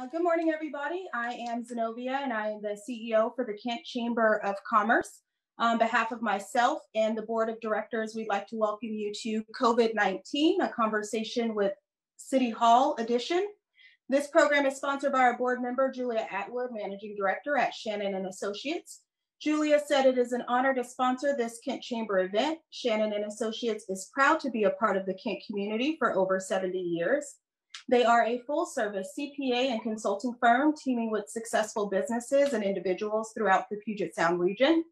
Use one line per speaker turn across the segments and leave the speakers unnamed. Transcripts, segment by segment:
Uh, good morning, everybody. I am Zenobia, and I am the CEO for the Kent Chamber of Commerce. On behalf of myself and the board of directors, we'd like to welcome you to COVID 19, a conversation with City Hall edition. This program is sponsored by our board member, Julia Atwood, Managing Director at Shannon and Associates. Julia said it is an honor to sponsor this Kent Chamber event. Shannon and Associates is proud to be a part of the Kent community for over 70 years. They are a full service CPA and consulting firm teaming with successful businesses and individuals throughout the Puget Sound region.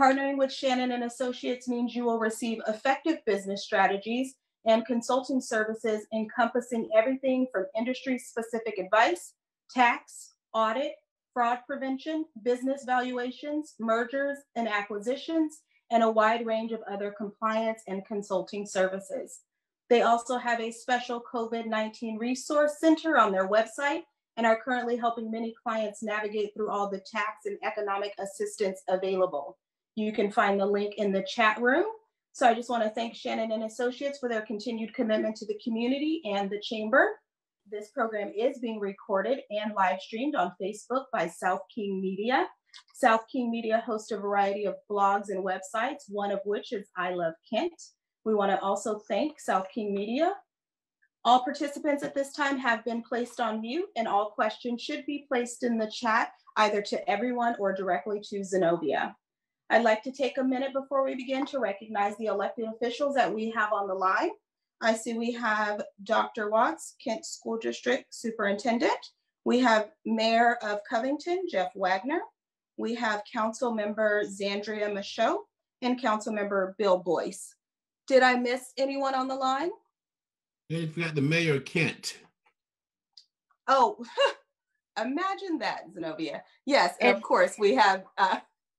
Partnering with Shannon and Associates means you will receive effective business strategies and consulting services encompassing everything from industry specific advice, tax, audit, fraud prevention, business valuations, mergers and acquisitions, and a wide range of other compliance and consulting services. They also have a special COVID 19 resource center on their website and are currently helping many clients navigate through all the tax and economic assistance available. You can find the link in the chat room. So I just want to thank Shannon and Associates for their continued commitment to the community and the chamber. This program is being recorded and live streamed on Facebook by South King Media. South King Media hosts a variety of blogs and websites, one of which is I Love Kent. We want to also thank South King Media. All participants at this time have been placed on mute and all questions should be placed in the chat either to everyone or directly to Zenobia. I'd like to take a minute before we begin to recognize the elected officials that we have on the line. I see we have Dr. Watts, Kent School District Superintendent. We have Mayor of Covington, Jeff Wagner. We have Council Member Zandria Michaud and Council Member Bill Boyce. Did I miss anyone on the line?
Hey, you got the mayor Kent.
Oh, imagine that, Zenobia. Yes, and of course we have uh,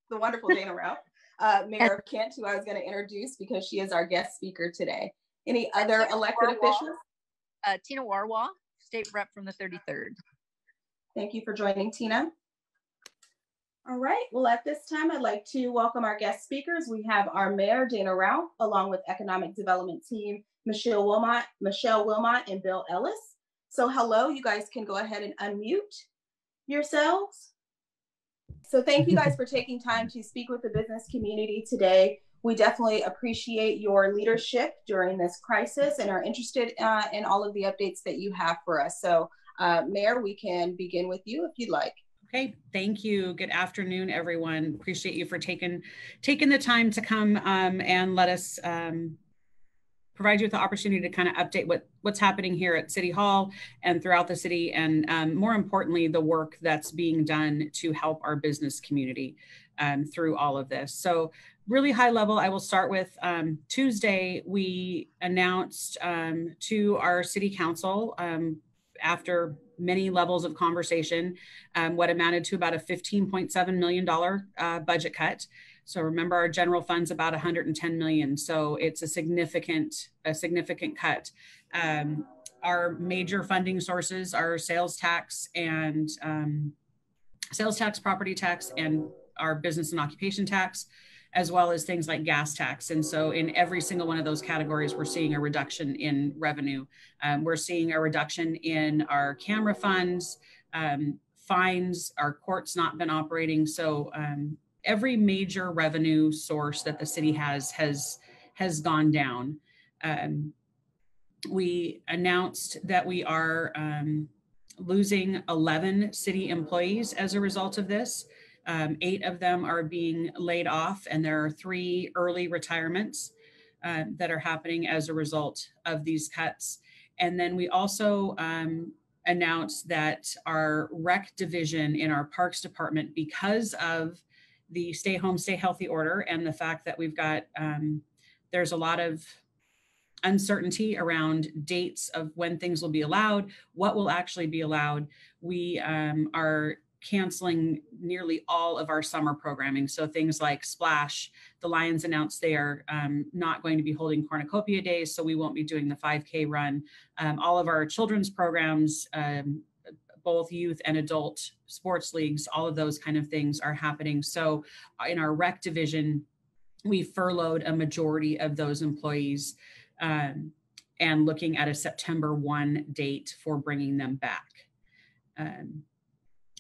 the wonderful Dana Ralph, uh, Mayor of Kent, who I was going to introduce because she is our guest speaker today. Any other elected
Orwall,
officials?
Uh, Tina Orwall, state rep from the 33rd.
Thank you for joining, Tina. All right, well, at this time, I'd like to welcome our guest speakers. We have our mayor, Dana Ralph, along with economic development team, Michelle Wilmot, Michelle Wilmot and Bill Ellis. So hello, you guys can go ahead and unmute yourselves. So thank you guys for taking time to speak with the business community today. We definitely appreciate your leadership during this crisis and are interested uh, in all of the updates that you have for us. So uh, Mayor, we can begin with you if you'd like.
Okay, thank you. Good afternoon, everyone. Appreciate you for taking taking the time to come um, and let us um, provide you with the opportunity to kind of update what what's happening here at City Hall and throughout the city, and um, more importantly, the work that's being done to help our business community um, through all of this. So, really high level, I will start with um, Tuesday. We announced um, to our city council after many levels of conversation, um, what amounted to about a $15.7 million uh, budget cut. So remember our general fund's about 110 million. So it's a significant, a significant cut. Um, our major funding sources are sales tax and um, sales tax, property tax, and our business and occupation tax as well as things like gas tax. And so, in every single one of those categories, we're seeing a reduction in revenue. Um, we're seeing a reduction in our camera funds, um, fines, our courts not been operating. So, um, every major revenue source that the city has has has gone down. Um, we announced that we are um, losing 11 city employees as a result of this. Um, eight of them are being laid off, and there are three early retirements uh, that are happening as a result of these cuts. And then we also um, announced that our rec division in our parks department, because of the stay home, stay healthy order, and the fact that we've got um, there's a lot of uncertainty around dates of when things will be allowed, what will actually be allowed. We um, are canceling nearly all of our summer programming. So things like Splash, the Lions announced they are um, not going to be holding cornucopia days, so we won't be doing the 5K run. Um, all of our children's programs, um, both youth and adult sports leagues, all of those kind of things are happening. So in our rec division, we furloughed a majority of those employees um, and looking at a September 1 date for bringing them back. um,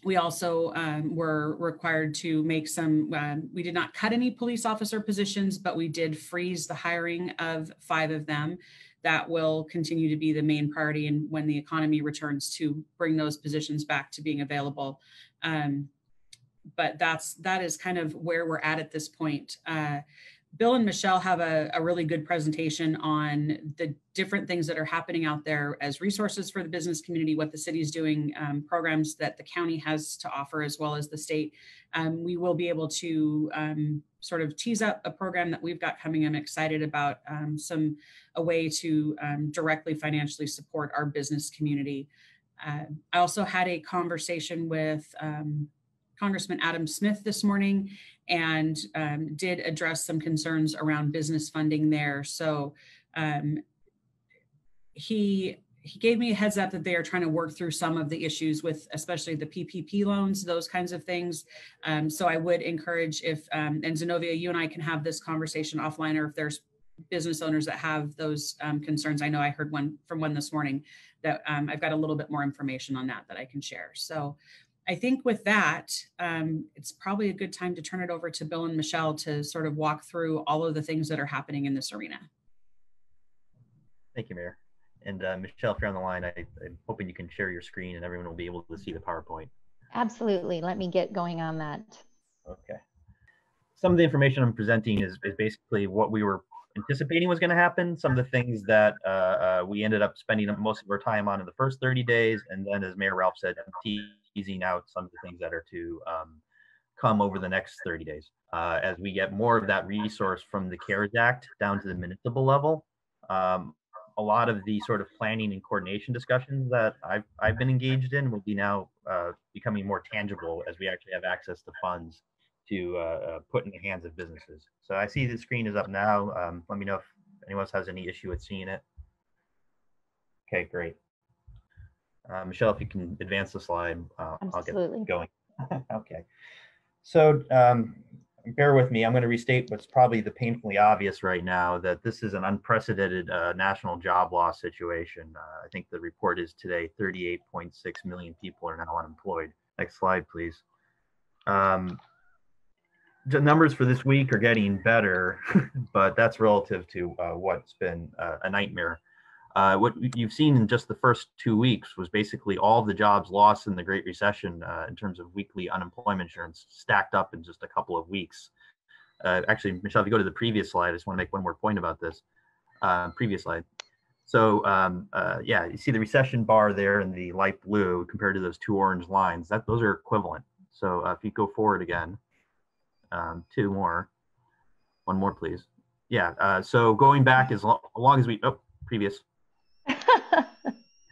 we also um, were required to make some, um, we did not cut any police officer positions, but we did freeze the hiring of five of them. That will continue to be the main priority and when the economy returns to bring those positions back to being available. Um, but that's, that is kind of where we're at at this point. Uh, Bill and Michelle have a, a, really good presentation on the different things that are happening out there as resources for the business community, what the city is doing, um, programs that the county has to offer, as well as the state. Um, we will be able to um, sort of tease up a program that we've got coming. I'm excited about um, some a way to um, directly financially support our business community. Uh, I also had a conversation with Congressman Adam Smith this morning and um, did address some concerns around business funding there. So um, he he gave me a heads up that they are trying to work through some of the issues with especially the PPP loans, those kinds of things. Um, so I would encourage if, um, and Zenobia, you and I can have this conversation offline, or if there's business owners that have those um, concerns. I know I heard one from one this morning that um, I've got a little bit more information on that that I can share. So I think with that, um, it's probably a good time to turn it over to Bill and Michelle to sort of walk through all of the things that are happening in this arena.
Thank you, Mayor. And uh, Michelle, if you're on the line, I, am hoping you can share your screen and everyone will be able to see the PowerPoint.
Absolutely. Let me get going on that.
Okay. Some of the information I'm presenting is, is basically what we were anticipating was going to happen. Some of the things that uh, uh, we ended up spending most of our time on in the first 30 days. And then, as Mayor Ralph said, teasing out some of the things that are to um, come over the next 30 days. Uh, as we get more of that resource from the CARES Act down to the municipal level, um, a lot of the sort of planning and coordination discussions that I've, I've been engaged in will be now uh, becoming more tangible as we actually have access to funds to uh, uh, put in the hands of businesses. So I see the screen is up now. Um, let me know if anyone else has any issue with seeing it. Okay, great. Uh, Michelle, if you can advance the slide, uh, I'll get going. okay. So um, bear with me. I'm going to restate what's probably the painfully obvious right now that this is an unprecedented uh, national job loss situation. Uh, I think the report is today 38.6 million people are now unemployed. Next slide, please. Um, the numbers for this week are getting better, but that's relative to uh, what's been uh, a nightmare. Uh, what you've seen in just the first two weeks was basically all the jobs lost in the Great Recession uh, in terms of weekly unemployment insurance stacked up in just a couple of weeks. Uh, actually, Michelle, if you go to the previous slide, I just want to make one more point about this. Uh, previous slide. So um, uh, yeah, you see the recession bar there in the light blue compared to those two orange lines. That those are equivalent. So uh, if you go forward again, um, two more, one more, please. Yeah. so going back as, lo long as we oh previous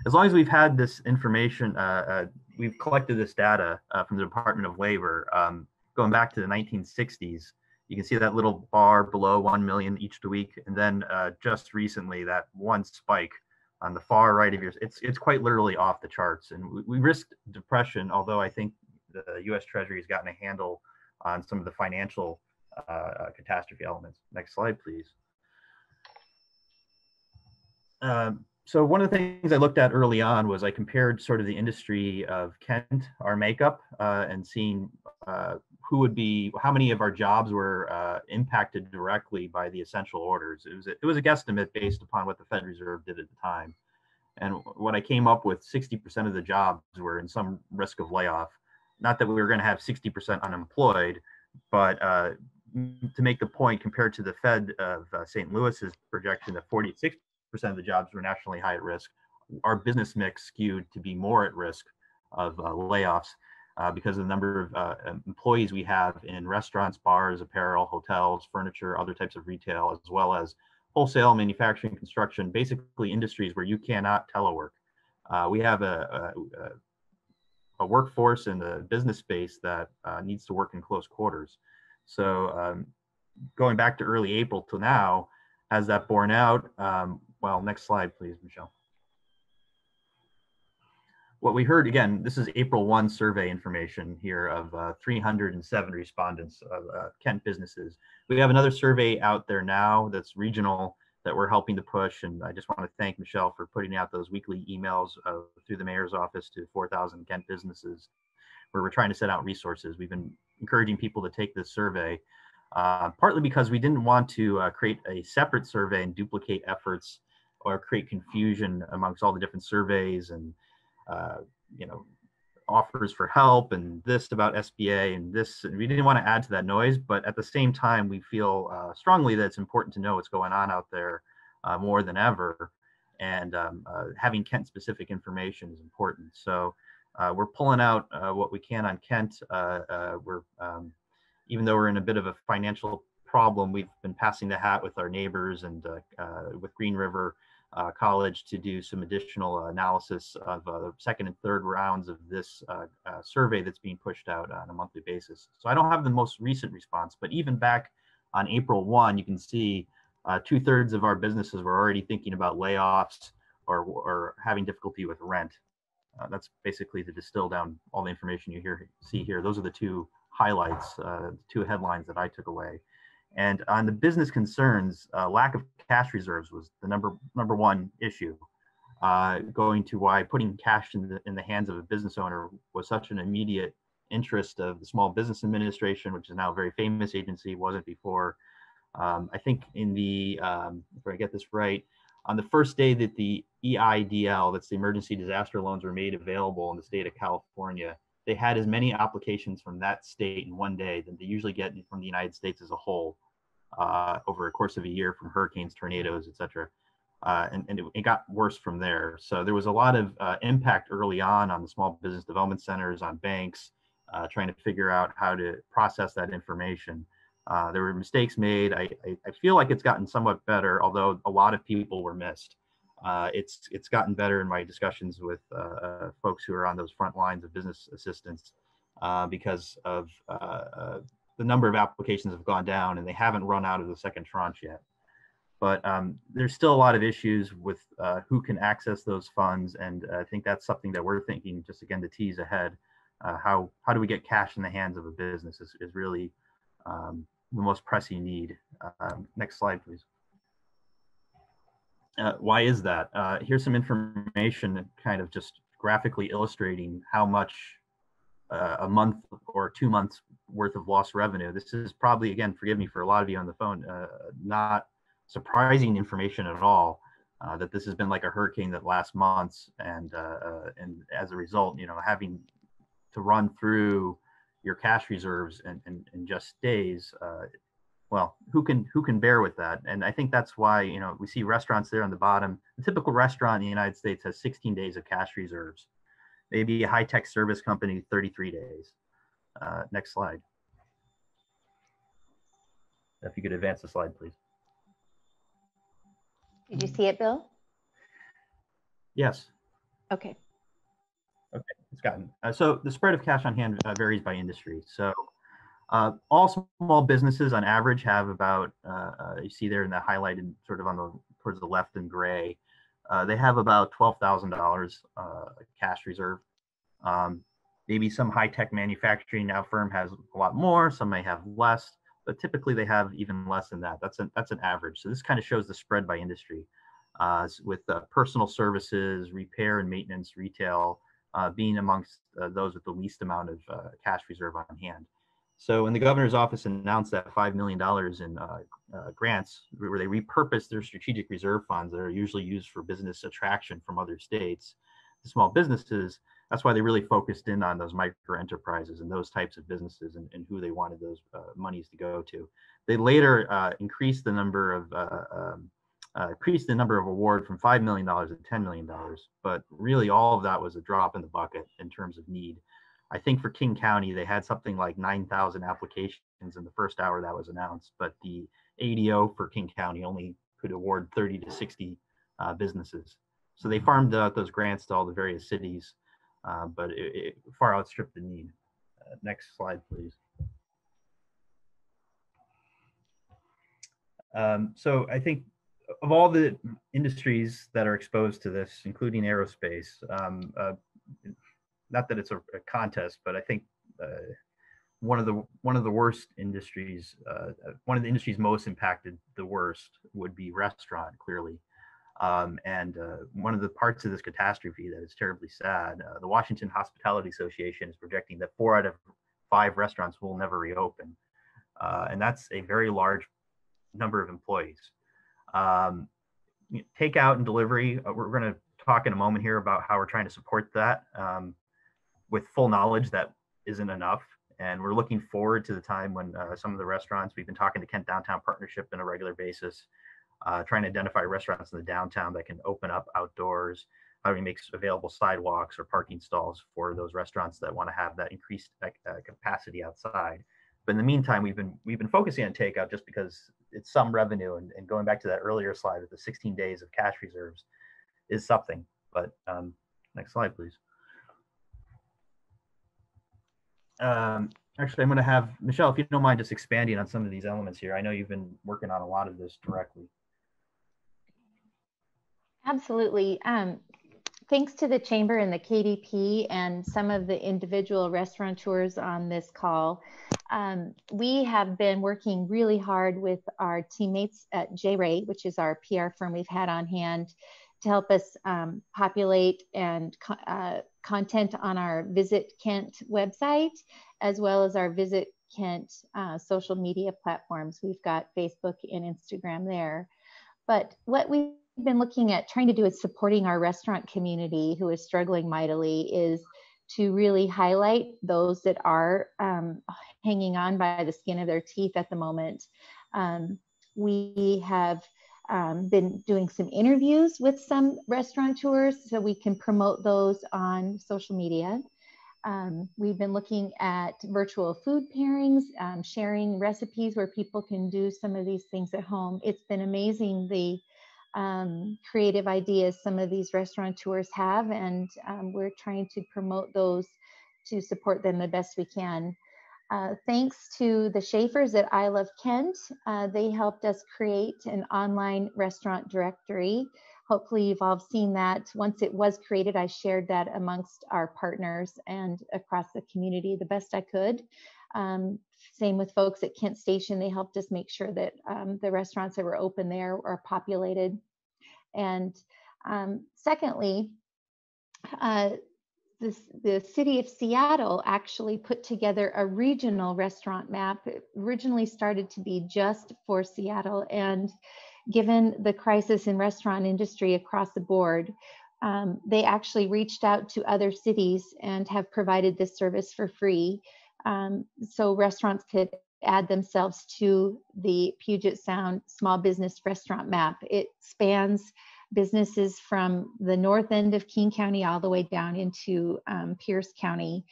as long as we've had this information, uh, uh, we've collected this data uh, from the Department of Labor um, going back to the 1960s. You can see that little bar below 1 million each week. And then uh, just recently, that one spike on the far right of yours, it's, it's quite literally off the charts. And we, we risked depression, although I think the US Treasury has gotten a handle on some of the financial uh, uh, catastrophe elements. Next slide, please. Um, so one of the things I looked at early on was I compared sort of the industry of Kent, our makeup, uh, and seeing uh, who would be, how many of our jobs were uh, impacted directly by the essential orders. It was, a, it was a guesstimate based upon what the Fed Reserve did at the time. And what I came up with, 60% of the jobs were in some risk of layoff. Not that we were going to have 60% unemployed, but uh, to make the point compared to the Fed of uh, St. Louis's projection of 46 percent of the jobs were nationally high at risk. Our business mix skewed to be more at risk of uh, layoffs uh, because of the number of uh, employees we have in restaurants, bars, apparel, hotels, furniture, other types of retail, as well as wholesale, manufacturing, construction, basically industries where you cannot telework. Uh, we have a, a, a, workforce in the business space that uh, needs to work in close quarters. So um, going back to early April to now, has that borne out? Um, well, next slide, please, Michelle. What we heard, again, this is April 1 survey information here of uh, 307 respondents of uh, Kent businesses. We have another survey out there now that's regional that we're helping to push. And I just want to thank Michelle for putting out those weekly emails uh, through the mayor's office to 4,000 Kent businesses where we're trying to set out resources. We've been encouraging people to take this survey, uh, partly because we didn't want to uh, create a separate survey and duplicate efforts or create confusion amongst all the different surveys and, uh, you know, offers for help and this about SBA and this. And we didn't want to add to that noise, but at the same time, we feel uh, strongly that it's important to know what's going on out there uh, more than ever. And um, uh, having Kent specific information is important. So uh, we're pulling out uh, what we can on Kent. Uh, we're, um, even though we're in a bit of a financial problem, we've been passing the hat with our neighbors and with Green River uh, college to do some additional analysis of uh, second and third rounds of this uh, uh, survey that's being pushed out on a monthly basis. So I don't have the most recent response, but even back on April 1, you can see uh, two thirds of our businesses were already thinking about layoffs or, or having difficulty with rent. Uh, that's basically to distill down all the information you hear, see here. Those are the two highlights, two headlines that I took away. And on the business concerns, uh, lack of cash reserves was the number number one issue. Uh, going to why putting cash in the in the hands of a business owner was such an immediate interest of the Small Business Administration, which is now a very famous agency, wasn't before. Um, I think in the um, if I get this right, on the first day that the EIDL, that's the emergency disaster loans, were made available in the state of California, they had as many applications from that state in one day than they usually get from the United States as a whole uh, over a course of a year from hurricanes, tornadoes, etc. Uh, and, and it, it, got worse from there. So there was a lot of uh, impact early on on the small business development centers, on banks, uh, trying to figure out how to process that information. Uh, there were mistakes made. I, I, I, feel like it's gotten somewhat better, although a lot of people were missed. Uh, it's it's gotten better in my discussions with folks who are on those front lines of business assistance because of the number of applications have gone down and they haven't run out of the second tranche yet. But um, there's still a lot of issues with uh, who can access those funds. And I think that's something that we're thinking just again to tease ahead. Uh, how, how do we get cash in the hands of a business is, is really um, the most pressing need. Um, next slide, please. Uh, why is that? Uh, here's some information kind of just graphically illustrating how much uh, a month or two months worth of lost revenue. This is probably, again, forgive me for a lot of you on the phone, uh, not surprising information at all. Uh, that this has been like a hurricane that lasts months, and uh, uh, and as a result, you know, having to run through your cash reserves and in, in just days. Uh, well, who can who can bear with that? And I think that's why you know we see restaurants there on the bottom. The typical restaurant in the United States has 16 days of cash reserves maybe a high-tech service company 33 days. Uh, next slide. If you could advance the slide, please.
Did you see it, Bill?
Yes.
Okay.
Okay, it's gotten. Uh, so the spread of cash on hand uh, varies by industry. So uh, all small businesses on average have about, uh, uh, you see there in the highlighted sort of on the towards the left in gray, uh, they have about $12,000 uh, cash reserve. Um, maybe some high tech manufacturing now firm has a lot more, some may have less, but typically they have even less than that. That's an, that's an average. So this kind of shows the spread by industry uh, with uh, personal services, repair and maintenance, retail uh, being amongst uh, those with the least amount of cash reserve on hand. So when the governor's office announced that $5 million in uh, uh, grants, where they repurposed their strategic reserve funds that are usually used for business attraction from other states to small businesses, that's why they really focused in on those micro enterprises and those types of businesses and, and who they wanted those uh, monies to go to. They later uh, increased the number of uh, um, uh, increased the number of award from $5 million to $10 million, but really all of that was a drop in the bucket in terms of need. I think for King County, they had something like 9,000 applications in the first hour that was announced, but the ADO for King County only could award 30 to 60 uh, businesses. So they farmed out those grants to all the various cities, uh, but it, it, far outstripped the need. Uh, next slide, please. Um, so I think of all the industries that are exposed to this, including aerospace, um, uh, not that it's a, a, contest, but I think uh, one of the one of the worst industries, uh, one of the industries most impacted the worst would be restaurant, clearly. Um, and uh, one of the parts of this catastrophe that is terribly sad, uh, the Washington Hospitality Association is projecting that four out of five restaurants will never reopen. Uh, and that's a very large number of employees. Um, takeout and delivery, uh, we're going to talk in a moment here about how we're trying to support that um, with full knowledge that isn't enough. And we're looking forward to the time when uh, some of the restaurants, we've been talking to Kent Downtown Partnership on a regular basis, uh, trying to identify restaurants in the downtown that can open up outdoors, how do we make available sidewalks or parking stalls for those restaurants that want to have that increased uh, capacity outside. But in the meantime, we've been we've been focusing on takeout just because it's some revenue, and, and going back to that earlier slide with the 16 days of cash reserves is something. But um, next slide, please. Um, actually, I'm going to have Michelle, if you don't mind, just expanding on some of these elements here. I know you've been working on a lot of this directly.
Absolutely. Um, thanks to the Chamber and the KDP and some of the individual restaurateurs on this call, um, we have been working really hard with our teammates at JRay, which is our PR firm we've had on hand to help us um, populate and uh, content on our Visit Kent website, as well as our Visit Kent uh, social media platforms. We've got Facebook and Instagram there. But what we've been looking at trying to do is supporting our restaurant community who is struggling mightily is to really highlight those that are um, hanging on by the skin of their teeth at the moment. Um, we have um, been doing some interviews with some restaurateurs so we can promote those on social media. Um, we've been looking at virtual food pairings, um, sharing recipes where people can do some of these things at home. It's been amazing the um, creative ideas some of these restaurateurs have, and um, we're trying to promote those to support them the best we can. Uh, thanks to the Schaefers at I Love Kent, uh, they helped us create an online restaurant directory. Hopefully, you've all seen that. Once it was created, I shared that amongst our partners and across the community the best I could. Um, same with folks at Kent Station, they helped us make sure that um, the restaurants that were open there are populated. And um, secondly, uh, the city of Seattle actually put together a regional restaurant map. It originally started to be just for Seattle, and given the crisis in restaurant industry across the board, um, they actually reached out to other cities and have provided this service for free. Um, so restaurants could add themselves to the Puget Sound Small Business Restaurant Map. It spans businesses from the north end of King County all the way down into um, Pierce County.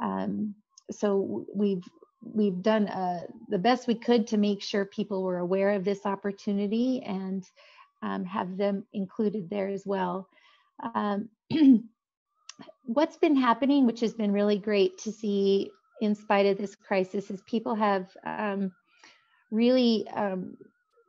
Um, so we've we've done uh, the best we could to make sure people were aware of this opportunity and um, have them included there as well. Um, what's been happening, which has been really great to see in spite of this crisis, is people have um, really um,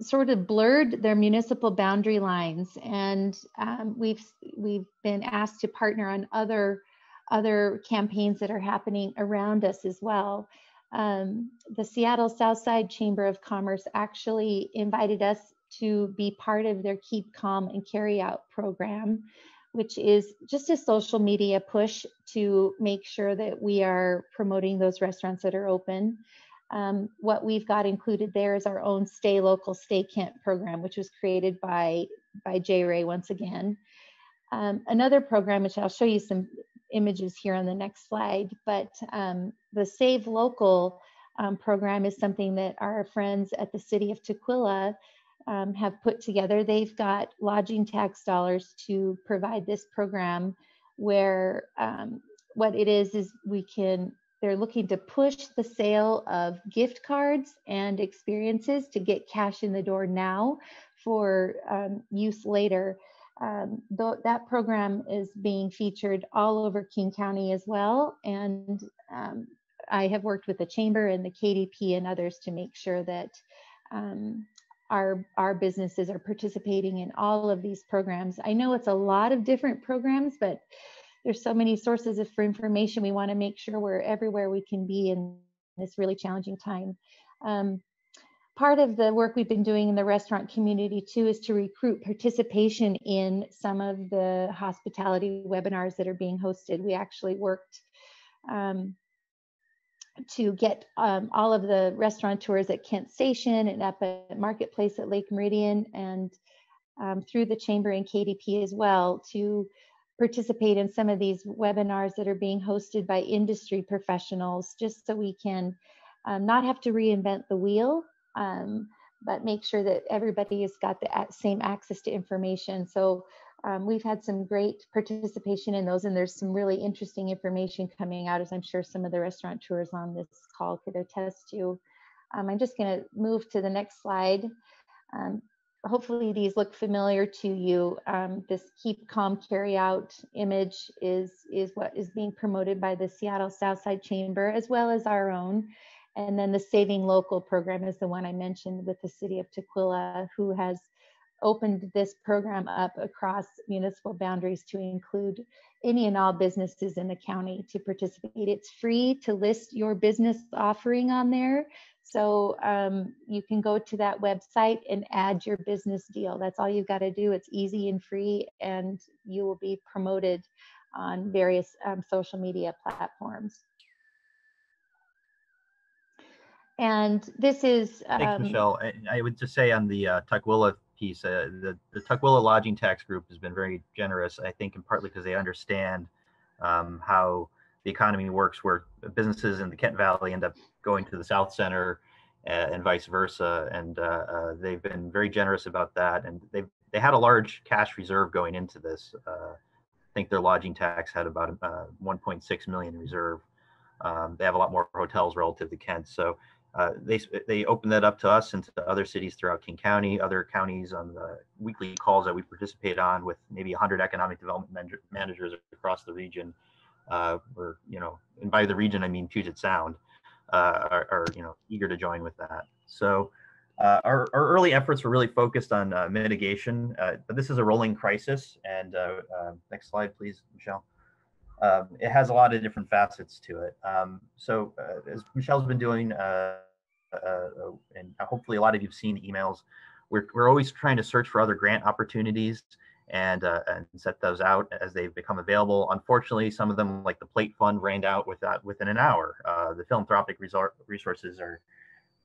sort of blurred their municipal boundary lines, and um, we've we've been asked to partner on other other campaigns that are happening around us as well. Um, the Seattle Southside Chamber of Commerce actually invited us to be part of their Keep Calm and Carry Out program, which is just a social media push to make sure that we are promoting those restaurants that are open. Um, what we've got included there is our own Stay Local, Stay Kent program, which was created by, by JRay once again. Um, another program, which I'll show you some images here on the next slide, but um, the Save Local um, program is something that our friends at the city of Tukwila um, have put together. They've got lodging tax dollars to provide this program where um, what it is is we can they're looking to push the sale of gift cards and experiences to get cash in the door now for um, use later. Um, th that program is being featured all over King County as well. And um, I have worked with the Chamber and the KDP and others to make sure that um, our, our businesses are participating in all of these programs. I know it's a lot of different programs, but there's so many sources of for information. We want to make sure we're everywhere we can be in this really challenging time. Um, part of the work we've been doing in the restaurant community too is to recruit participation in some of the hospitality webinars that are being hosted. We actually worked um, to get um, all of the restaurateurs at Kent Station and up at Marketplace at Lake Meridian and um, through the Chamber and KDP as well to participate in some of these webinars that are being hosted by industry professionals, just so we can um, not have to reinvent the wheel, um, but make sure that everybody has got the same access to information. So um, we've had some great participation in those, and there's some really interesting information coming out, as I'm sure some of the restaurateurs on this call could attest to. Um, I'm just going to move to the next slide. Um, hopefully these look familiar to you. Um, this keep calm carry out image is, is what is being promoted by the Seattle Southside Chamber as well as our own. And then the Saving Local program is the one I mentioned with the city of Tukwila who has opened this program up across municipal boundaries to include any and all businesses in the county to participate. It's free to list your business offering on there. So um, you can go to that website and add your business deal. That's all you've got to do. It's easy and free, and you will be promoted on various um, social media platforms. And this is.
Um, Thanks, Michelle. I, would just say on the uh, Tukwila piece, uh, the, the Tukwila Lodging Tax Group has been very generous, I think, and partly because they understand um, how the economy works where businesses in the Kent Valley end up going to the Southcenter uh, and vice versa. And uh, uh, they've been very generous about that. And they they had a large cash reserve going into this. Uh, I think their lodging tax had about uh, 1.6 million reserve. Um, they have a lot more hotels relative to Kent. So uh, they they opened that up to us and to other cities throughout King County, other counties on the weekly calls that we participate on with maybe 100 economic development man- managers across the region uh, or you know, and by the region I mean Puget Sound, uh, are, are, you know eager to join with that. So uh, our, our early efforts were really focused on uh, mitigation, uh, but this is a rolling crisis. And next slide, please, Michelle. Um, it has a lot of different facets to it. Um, so as Michelle's been doing, and hopefully a lot of you've seen emails, we're, we're always trying to search for other grant opportunities and uh, and set those out as they've become available. Unfortunately, some of them, like the Plate Fund, ran out without within an hour. Uh, the philanthropic resort resources are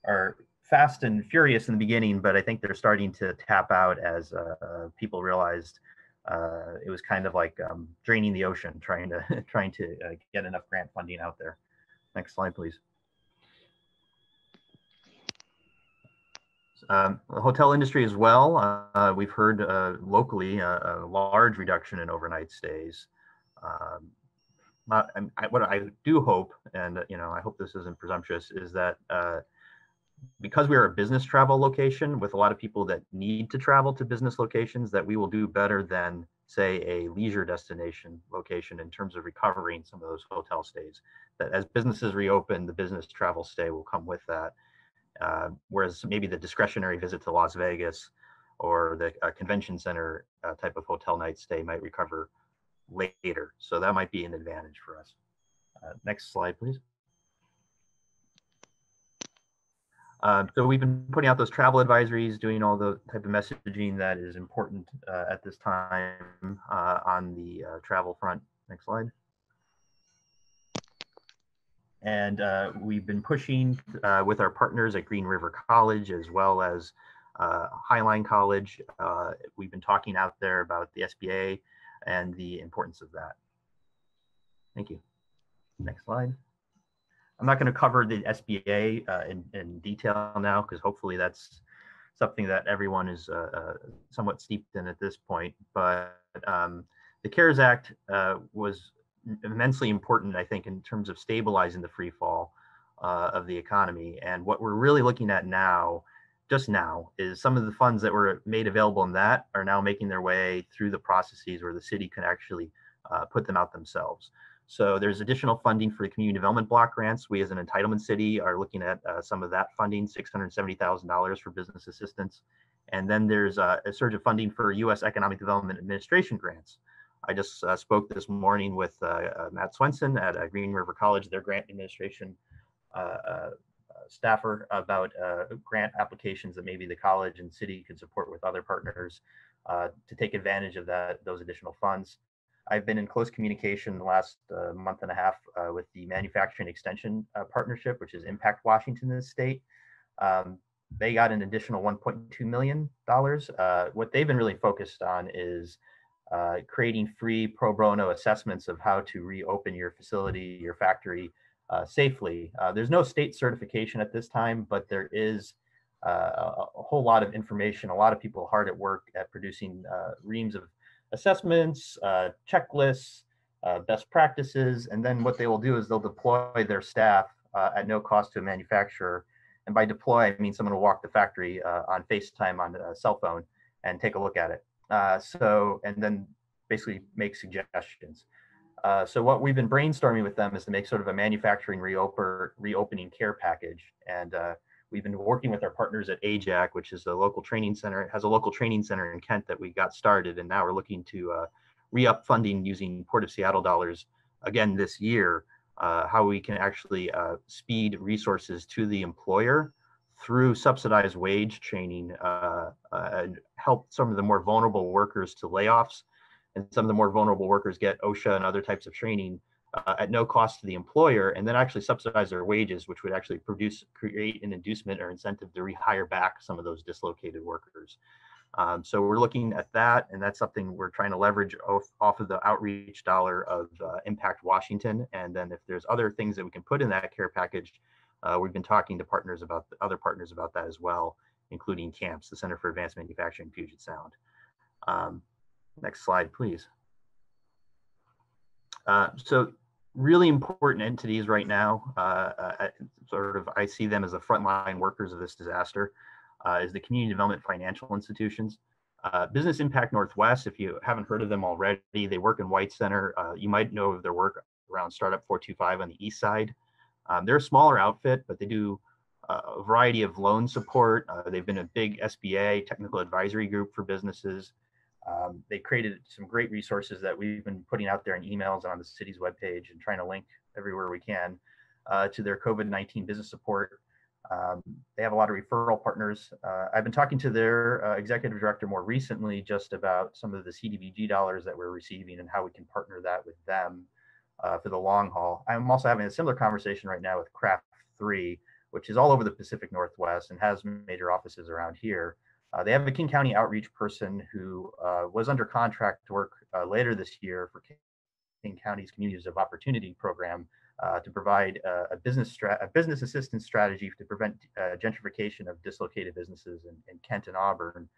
are fast and furious in the beginning, but I think they're starting to tap out as uh, uh people realized uh, it was kind of like um, draining the ocean, trying to trying to uh, get enough grant funding out there. Next slide, please. Um, the hotel industry as well. Uh, we've heard uh, locally uh, a large reduction in overnight stays. Um, I, what I do hope, and you know, I hope this isn't presumptuous, is that uh, because we are a business travel location with a lot of people that need to travel to business locations, that we will do better than say a leisure destination location in terms of recovering some of those hotel stays. That as businesses reopen, the business travel stay will come with that. Uh, whereas maybe the discretionary visit to Las Vegas or the uh, convention center uh, type of hotel night stay might recover later. So that might be an advantage for us. Uh, next slide, please. Uh, so we've been putting out those travel advisories, doing all the type of messaging that is important at this time on the travel front. Next slide. And uh, we've been pushing uh, with our partners at Green River College as well as uh, Highline College. Uh, we've been talking out there about the SBA and the importance of that. Thank you. Next slide. I'm not going to cover the SBA uh, in, in, detail now because hopefully that's something that everyone is uh, somewhat steeped in at this point. But um, the CARES Act was immensely important, I think, in terms of stabilizing the free fall uh, of the economy. And what we're really looking at now, just now, is some of the funds that were made available in that are now making their way through the processes where the city can actually uh, put them out themselves. So there's additional funding for the community development block grants. We as an entitlement city are looking at uh, some of that funding, $670,000 for business assistance. And then there's uh, a surge of funding for U.S. Economic Development Administration grants. I just uh, spoke this morning with uh, uh Matt Swenson at uh, Green River College, their grant administration staffer about grant applications that maybe the college and city could support with other partners to take advantage of that those additional funds. I've been in close communication the last uh, month and a half uh, with the Manufacturing Extension uh, Partnership, which is Impact Washington in the state. Um, they got an additional 1.2 million dollars. Uh, what they've been really focused on is creating free pro bono assessments of how to reopen your facility, your factory, uh, safely. Uh, there's no state certification at this time, but there is uh, a, whole lot of information, a lot of people hard at work at producing uh, reams of assessments, uh, checklists, uh, best practices, and then what they will do is they'll deploy their staff at no cost to a manufacturer. And by deploy, I mean someone will walk the factory on FaceTime on a cell phone and take a look at it. so, and then basically make suggestions. Uh, so what we've been brainstorming with them is to make sort of a manufacturing reoper, reopening care package. And uh, we've been working with our partners at AJAC, which is a local training center. It has a local training center in Kent that we got started. And now we're looking to uh, re-up funding using Port of Seattle dollars again this year, uh, how we can actually uh, speed resources to the employer through subsidized wage training and help some of the more vulnerable workers to layoffs and some of the more vulnerable workers get OSHA and other types of training uh, at no cost to the employer, and then actually subsidize their wages, which would actually produce create an inducement or incentive to rehire back some of those dislocated workers. Um, so we're looking at that, and that's something we're trying to leverage off, off of the outreach dollar of uh, Impact Washington. And then if there's other things that we can put in that care package, uh, we've been talking to partners about other partners about that as well, including CAMPS, the Center for Advanced Manufacturing Puget Sound. Um, Next slide, please. Uh, so really important entities right now, uh, uh, sort of I see them as the frontline workers of this disaster, uh, is the community development financial institutions. Uh, Business Impact Northwest, if you haven't heard of them already, they work in White Center. Uh, you might know of their work around Startup 425 on the east side. Um, they're a smaller outfit, but they do a variety of loan support. they've been a big SBA technical advisory group for businesses. Um, they created some great resources that we've been putting out there in emails and on the city's webpage and trying to link everywhere we can uh, to their COVID-19 business support. Um, they have a lot of referral partners. Uh, I've been talking to their uh, executive director more recently just about some of the CDBG dollars that we're receiving and how we can partner that with them uh, for the long haul. I'm also having a similar conversation right now with Craft 3, which is all over the Pacific Northwest and has major offices around here. Uh, they have a King County outreach person who uh, was under contract to work uh, later this year for King County's Communities of Opportunity program uh, to provide uh, a business a business assistance strategy to prevent uh, gentrification of dislocated businesses in, in Kent and Auburn.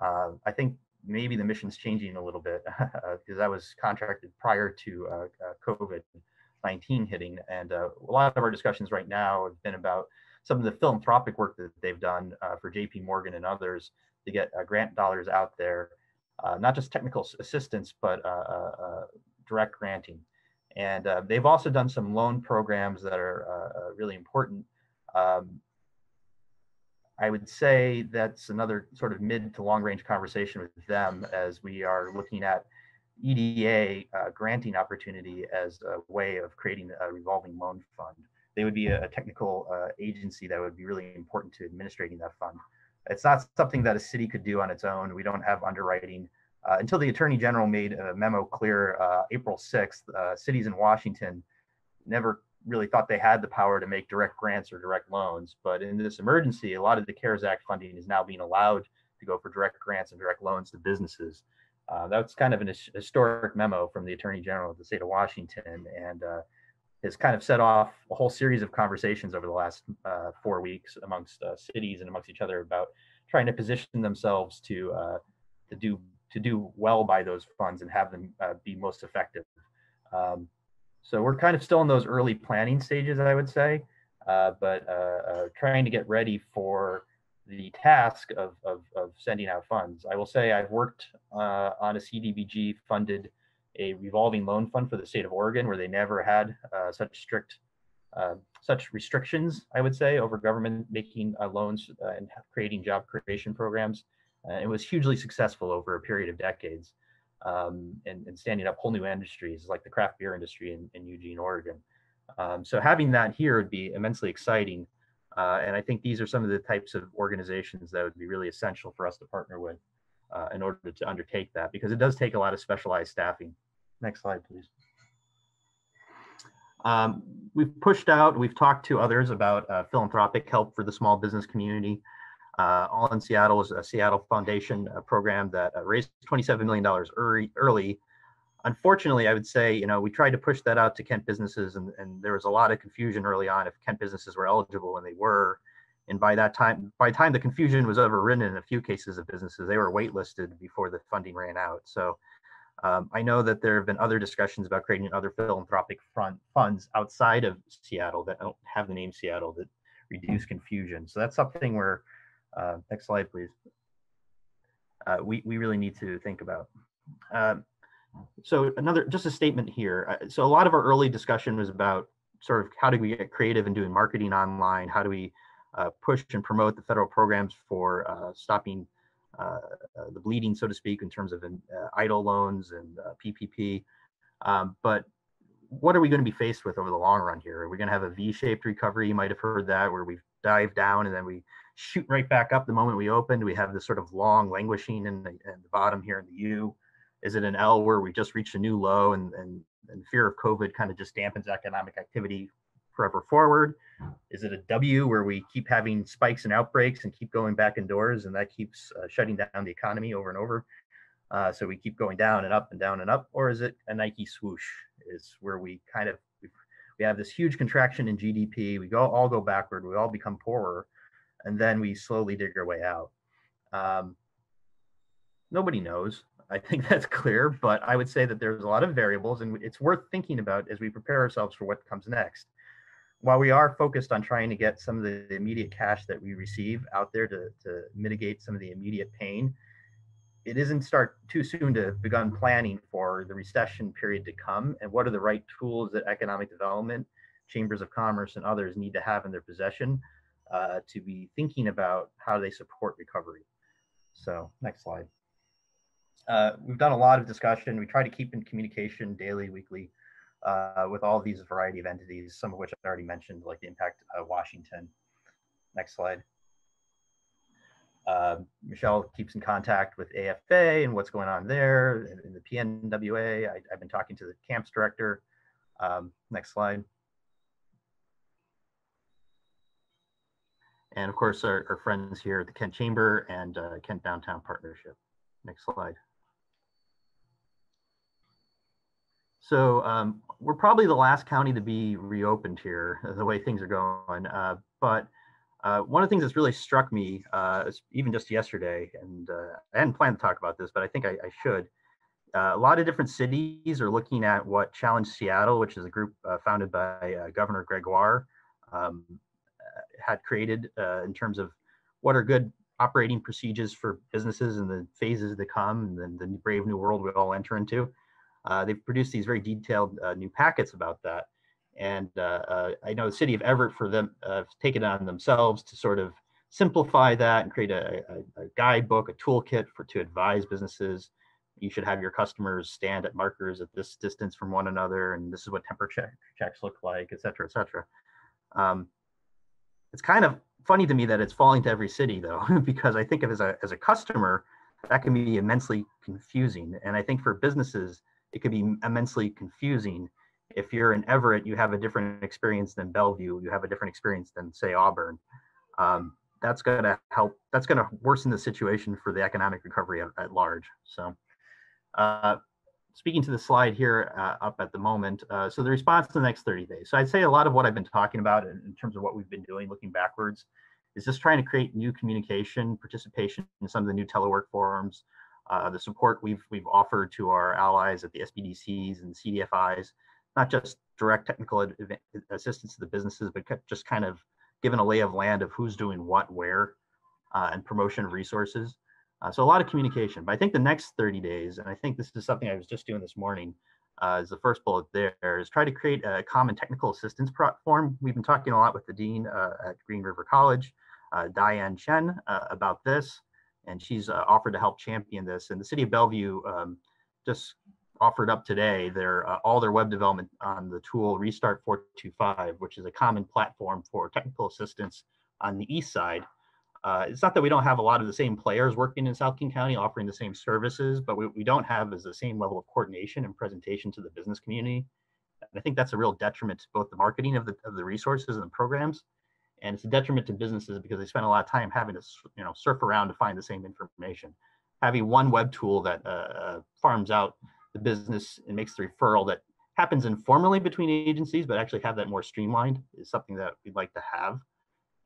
I think maybe the mission's changing a little bit because I was contracted prior to COVID 19 hitting, and a lot of our discussions right now have been about some of the philanthropic work that they've done uh, for JP Morgan and others to get uh, grant dollars out there, uh, not just technical assistance, but uh, uh, direct granting. And they've also done some loan programs that are really important. Um, I would say that's another sort of mid to long range conversation with them as we are looking at EDA uh, granting opportunity as a way of creating a revolving loan fund they would be a, technical uh, agency that would be really important to administrating that fund. It's not something that a city could do on its own. We don't have underwriting. Uh, until the Attorney General made a memo clear uh, April 6th, uh, cities in Washington never really thought they had the power to make direct grants or direct loans. But in this emergency, a lot of the CARES Act funding is now being allowed to go for direct grants and direct loans to businesses. Uh, that's kind of an historic memo from the Attorney General of the state of Washington. And uh, has kind of set off a whole series of conversations over the last uh, four weeks amongst uh, cities and amongst each other about trying to position themselves to uh, to do to do well by those funds and have them uh, be most effective. Um, so we're kind of still in those early planning stages, I would say, uh, but uh, trying to get ready for the task of, of, of, sending out funds. I will say I've worked on a CDBG funded a revolving loan fund for the state of Oregon, where they never had uh, such strict, uh, such restrictions, I would say, over government making uh, loans uh, and creating job creation programs. Uh, it was hugely successful over a period of decades, um, and, and, standing up whole new industries like the craft beer industry in, in Eugene, Oregon. Um, so having that here would be immensely exciting. Uh, and I think these are some of the types of organizations that would be really essential for us to partner with uh, in order to undertake that, because it does take a lot of specialized staffing. Next slide, please. Um, we've pushed out, we've talked to others about uh, philanthropic help for the small business community. Uh, All in Seattle is a Seattle Foundation uh, program that uh, raised $27 million early, early. Unfortunately, I would say, you know, we tried to push that out to Kent businesses and, and there was a lot of confusion early on if Kent businesses were eligible and they were. And by that time, by the time the confusion was overridden in a few cases of businesses, they were waitlisted before the funding ran out. So um, I know that there have been other discussions about creating other philanthropic front funds outside of Seattle that don't have the name Seattle that reduce confusion. So that's something where, uh, next slide, please. Uh, we, we really need to think about. Um, so another, just a statement here. Uh, so a lot of our early discussion was about sort of how do we get creative in doing marketing online? How do we uh, push and promote the federal programs for uh, stopping uh, uh, the bleeding, so to speak, in terms of uh, EIDL loans and PPP. Um, but what are we going to be faced with over the long run here? Are we going to have a V-shaped recovery? You might have heard that, where we dive down and then we shoot right back up the moment we opened. We have this sort of long languishing in the, in the bottom here in the U. Is it an L where we just reached a new low and, and, and fear of COVID kind of just dampens economic activity forever forward? Is it a W where we keep having spikes and outbreaks and keep going back indoors and that keeps uh, shutting down the economy over and over? Uh, so we keep going down and up and down and up, or is it a Nike swoosh? Is where we kind of we have this huge contraction in GDP. We go all go backward. We all become poorer, and then we slowly dig our way out. Um, nobody knows. I think that's clear, but I would say that there's a lot of variables, and it's worth thinking about as we prepare ourselves for what comes next while we are focused on trying to get some of the immediate cash that we receive out there to, to mitigate some of the immediate pain, it isn't start too soon to begun planning for the recession period to come and what are the right tools that economic development, chambers of commerce, and others need to have in their possession uh, to be thinking about how they support recovery. So next slide. Uh, we've done a lot of discussion. We try to keep in communication daily, weekly uh, with all these variety of entities, some of which I already mentioned, like the impact of Washington. Next slide. Uh, Michelle keeps in contact with AFA and what's going on there in, in the PNWA. I, have been talking to the camps director. Um, next slide. And of course, our, our, friends here at the Kent Chamber and uh, Kent Downtown Partnership. Next slide. So um, we're probably the last county to be reopened here, the way things are going. Uh, but uh, one of the things that's really struck me, uh, even just yesterday, and uh, I hadn't planned to talk about this, but I think I, I should. Uh, a lot of different cities are looking at what Challenge Seattle, which is a group founded by Governor Gregoire, um, had created in terms of what are good operating procedures for businesses and the phases to come and then the brave new world we all enter into. Uh, they've produced these very detailed uh, new packets about that. And uh, uh I know the city of Everett for them uh, have taken on themselves to sort of simplify that and create a, a, a, guidebook, a toolkit for to advise businesses. You should have your customers stand at markers at this distance from one another, and this is what temper check, checks look like, et cetera, et cetera. Um, it's kind of funny to me that it's falling to every city though, because I think of as a, as a customer, that can be immensely confusing. And I think for businesses, it could be immensely confusing. If you're in Everett, you have a different experience than Bellevue. You have a different experience than say Auburn. Um, that's going to help. That's going to worsen the situation for the economic recovery at, at large. So, uh, speaking to the slide here uh, up at the moment, uh, so the response to the next 30 days. So I'd say a lot of what I've been talking about in, in terms of what we've been doing, looking backwards, is just trying to create new communication, participation in some of the new telework forums, the support we've we've offered to our allies at the SBDCs and CDFIs, not just direct technical assistance to the businesses, but just kind of given a lay of land of who's doing what where uh, and promotion of resources. Uh, so a lot of communication. But I think the next 30 days, and I think this is something I was just doing this morning, uh, is the first bullet there, is try to create a common technical assistance platform. We've been talking a lot with the dean uh, at Green River College, uh, Diane Chen, uh, about this and she's uh, offered to help champion this. And the city of Bellevue um, just offered up today their uh, all their web development on the tool Restart 425, which is a common platform for technical assistance on the east side. Uh, it's not that we don't have a lot of the same players working in South King County offering the same services, but what we don't have is the same level of coordination and presentation to the business community. And I think that's a real detriment to both the marketing of the of the resources and the programs, and it's a detriment to businesses because they spend a lot of time having to you know surf around to find the same information. Having one web tool that uh, uh, farms out the business and makes the referral that happens informally between agencies, but actually have that more streamlined is something that we'd like to have.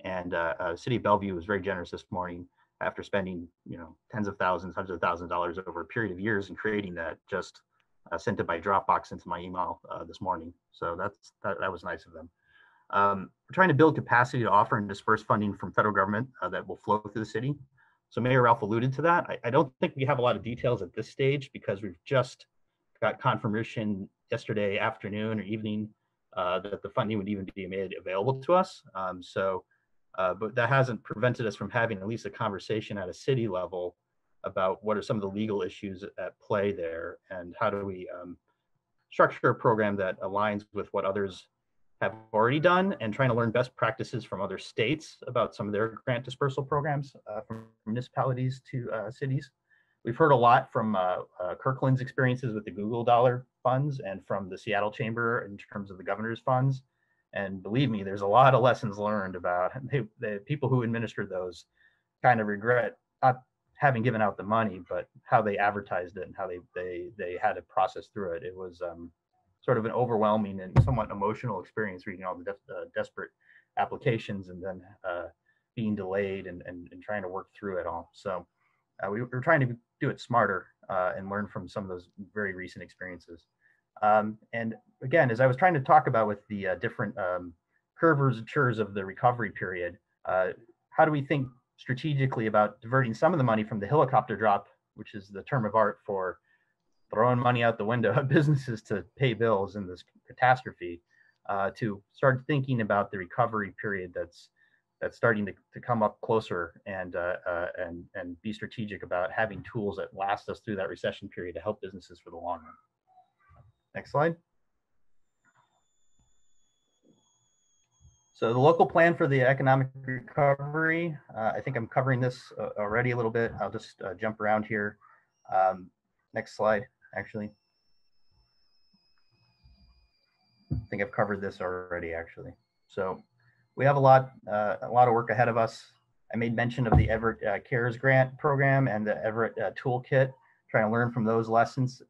And uh, uh, City of Bellevue was very generous this morning after spending, you know, tens of thousands, hundreds of thousands of dollars over a period of years in creating that. Just uh, sent it by Dropbox into my email uh, this morning. So that's that, that was nice of them. Um, we're trying to build capacity to offer and disperse funding from federal government uh, that will flow through the city. So Mayor Ralph alluded to that. I, I, don't think we have a lot of details at this stage because we've just got confirmation yesterday afternoon or evening uh, that the funding would even be made available to us. Um, so uh, but that hasn't prevented us from having at least a conversation at a city level about what are some of the legal issues at play there and how do we um, structure a program that aligns with what others have already done and trying to learn best practices from other states about some of their grant dispersal programs uh, from municipalities to uh, cities. We've heard a lot from uh, uh, Kirkland's experiences with the Google Dollar funds and from the Seattle Chamber in terms of the governor's funds. And believe me, there's a lot of lessons learned about they, the people who administered those kind of regret not having given out the money, but how they advertised it and how they they they had to process through it. It was um, sort of an overwhelming and somewhat emotional experience reading all the de- uh, desperate applications and then uh, being delayed and, and, and trying to work through it all. So uh, we were trying to do it smarter uh, and learn from some of those very recent experiences. Um, and again, as I was trying to talk about with the uh, different um, curvatures of the recovery period, uh, how do we think strategically about diverting some of the money from the helicopter drop, which is the term of art for throwing money out the window of businesses to pay bills in this catastrophe, uh, to start thinking about the recovery period that's that's starting to, to come up closer and uh, uh, and and be strategic about having tools that last us through that recession period to help businesses for the long run. Next slide. So the local plan for the economic recovery, uh, I think I'm covering this uh, already a little bit. I'll just uh, jump around here. Um, next slide, actually. I think I've covered this already, actually. So we have a lot, uh, a lot of work ahead of us. I made mention of the Everett uh, CARES grant program and the Everett uh, toolkit, trying to learn from those lessons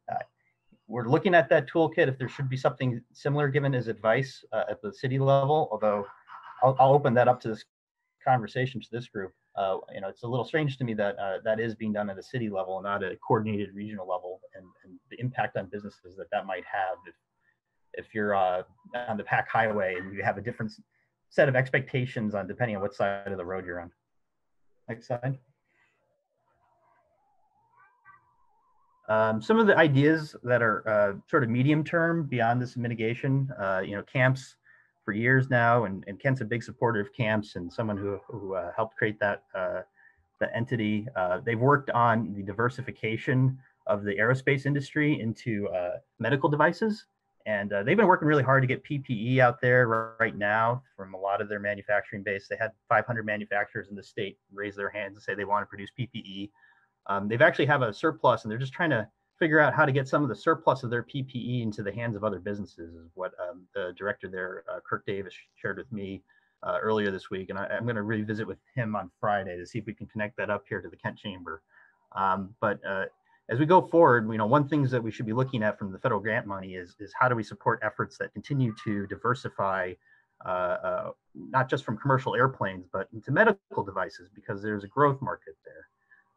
we're looking at that toolkit if there should be something similar given as advice uh, at the city level, although I'll, I'll, open that up to this conversation to this group. Uh, you know, it's a little strange to me that uh, that is being done at a city level not a coordinated regional level and, and the impact on businesses that that might have if, if you're uh, on the Pac Highway and you have a different set of expectations on depending on what side of the road you're on. Next slide. Um, some of the ideas that are uh, sort of medium term beyond this mitigation, uh, you know, camps for years now, and, and Kent's a big supporter of camps and someone who, who uh, helped create that, uh, that entity. Uh, they've worked on the diversification of the aerospace industry into uh, medical devices. And they've been working really hard to get PPE out there right now from a lot of their manufacturing base. They had 500 manufacturers in the state raise their hands and say they want to produce PPE um, they've actually have a surplus and they're just trying to figure out how to get some of the surplus of their PPE into the hands of other businesses is what um, the director there, uh, Kirk Davis shared with me uh, earlier this week. And I, am going to revisit with him on Friday to see if we can connect that up here to the Kent Chamber. Um, but uh, as we go forward, you know, one things that we should be looking at from the federal grant money is, is how do we support efforts that continue to diversify uh, uh, not just from commercial airplanes, but into medical devices, because there's a growth market there.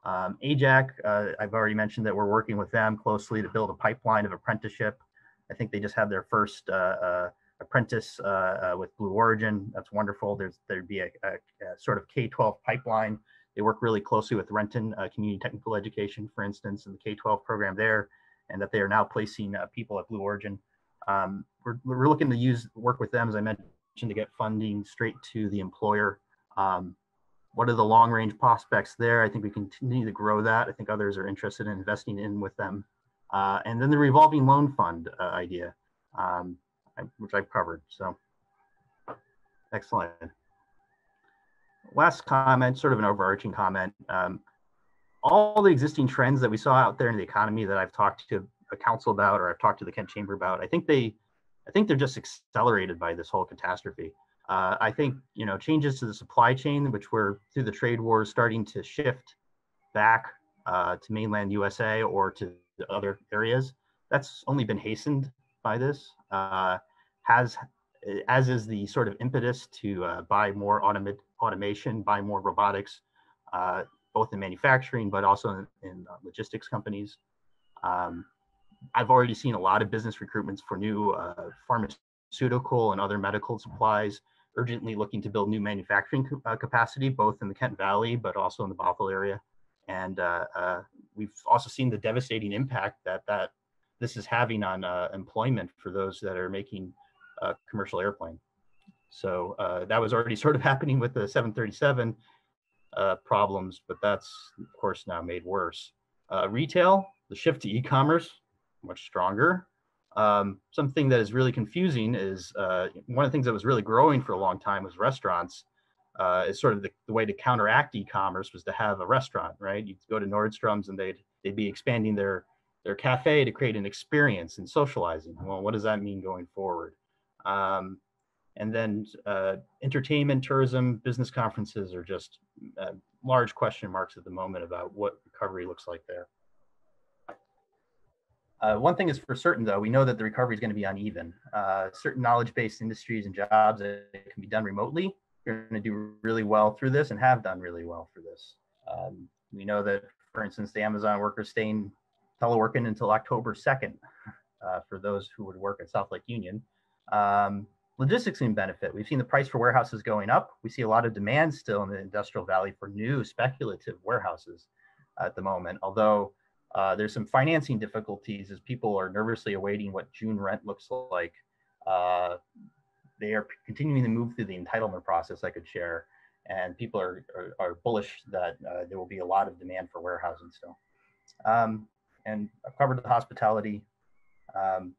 Um, AJAC, uh, I've already mentioned that we're working with them closely to build a pipeline of apprenticeship. I think they just had their first uh, uh, apprentice uh, uh, with Blue Origin. That's wonderful. There's there'd be a, a, a sort of K-12 pipeline. They work really closely with Renton uh, Community Technical Education, for instance, in the K-12 program there, and that they are now placing people at Blue Origin. Um, we're, we're looking to use work with them, as I mentioned, to get funding straight to the employer. Um, what are the long range prospects there? I think we continue to grow that. I think others are interested in investing in with them. Uh, and then the revolving loan fund uh, idea, um, which I've covered. So excellent. Last comment, sort of an overarching comment. Um, all the existing trends that we saw out there in the economy that I've talked to a council about or I've talked to the Kent Chamber about, I think they, I think they're just accelerated by this whole catastrophe. Uh, I think you know changes to the supply chain, which were through the trade wars starting to shift back uh, to mainland USA or to other areas. That's only been hastened by this. Uh, has as is the sort of impetus to uh, buy more automate, automation, buy more robotics, uh, both in manufacturing but also in, in uh, logistics companies. Um, I've already seen a lot of business recruitments for new pharmaceutical and other medical supplies urgently looking to build new manufacturing uh, capacity, both in the Kent Valley, but also in the Bothell area. And uh, uh, we've also seen the devastating impact that that this is having on uh, employment for those that are making a commercial airplane. So that was already sort of happening with the 737 uh, problems, but that's of course now made worse. retail, the shift to e-commerce, much stronger. Um, something that is really confusing is uh, one of the things that was really growing for a long time was restaurants. Uh, is sort of the, the, way to counteract e-commerce was to have a restaurant, right? You'd go to Nordstrom's and they'd they'd be expanding their their cafe to create an experience and socializing. Well, what does that mean going forward? Um, and then uh, entertainment, tourism, business conferences are just uh, large question marks at the moment about what recovery looks like there. Uh, one thing is for certain, though, we know that the recovery is going to be uneven. Uh, certain knowledge-based industries and jobs that can be done remotely are going to do really well through this and have done really well for this. Um, we know that, for instance, the Amazon workers staying teleworking until October 2nd uh, for those who would work at South Lake Union. Um, logistics can benefit. We've seen the price for warehouses going up. We see a lot of demand still in the industrial valley for new speculative warehouses at the moment, although uh, there's some financing difficulties as people are nervously awaiting what June rent looks like. Uh, they are continuing to move through the entitlement process, I could share, and people are, are, are bullish that uh, there will be a lot of demand for warehousing still. Um, and I've covered the hospitality. Um,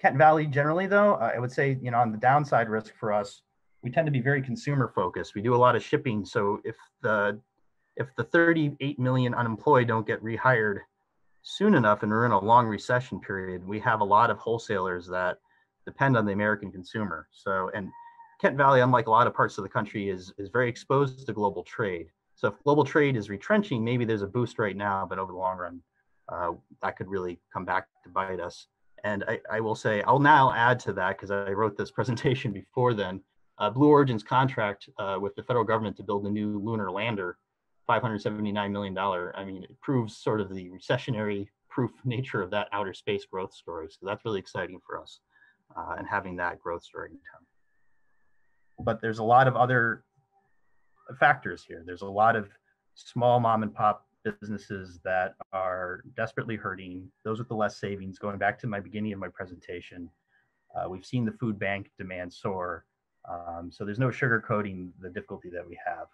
Kent Valley generally though, I would say, you know, on the downside risk for us, we tend to be very consumer focused. We do a lot of shipping. So if the if the 38 million unemployed don't get rehired, soon enough and we're in a long recession period, we have a lot of wholesalers that depend on the American consumer. So, and Kent Valley, unlike a lot of parts of the country, is, is very exposed to global trade. So if global trade is retrenching, maybe there's a boost right now, but over the long run, uh, that could really come back to bite us. And I, I will say, I'll now add to that because I wrote this presentation before then. Uh, Blue Origin's contract uh, with the federal government to build a new lunar lander 579 million dollar i mean it proves sort of the recessionary proof nature of that outer space growth story. So that's really exciting for us uh, and having that growth story in town. But there's a lot of other factors here. There's a lot of small mom and pop businesses that are desperately hurting. Those with the less savings going back to my beginning of my presentation uh, we've seen the food bank demand soar. Um, so there's no sugarcoating the difficulty that we have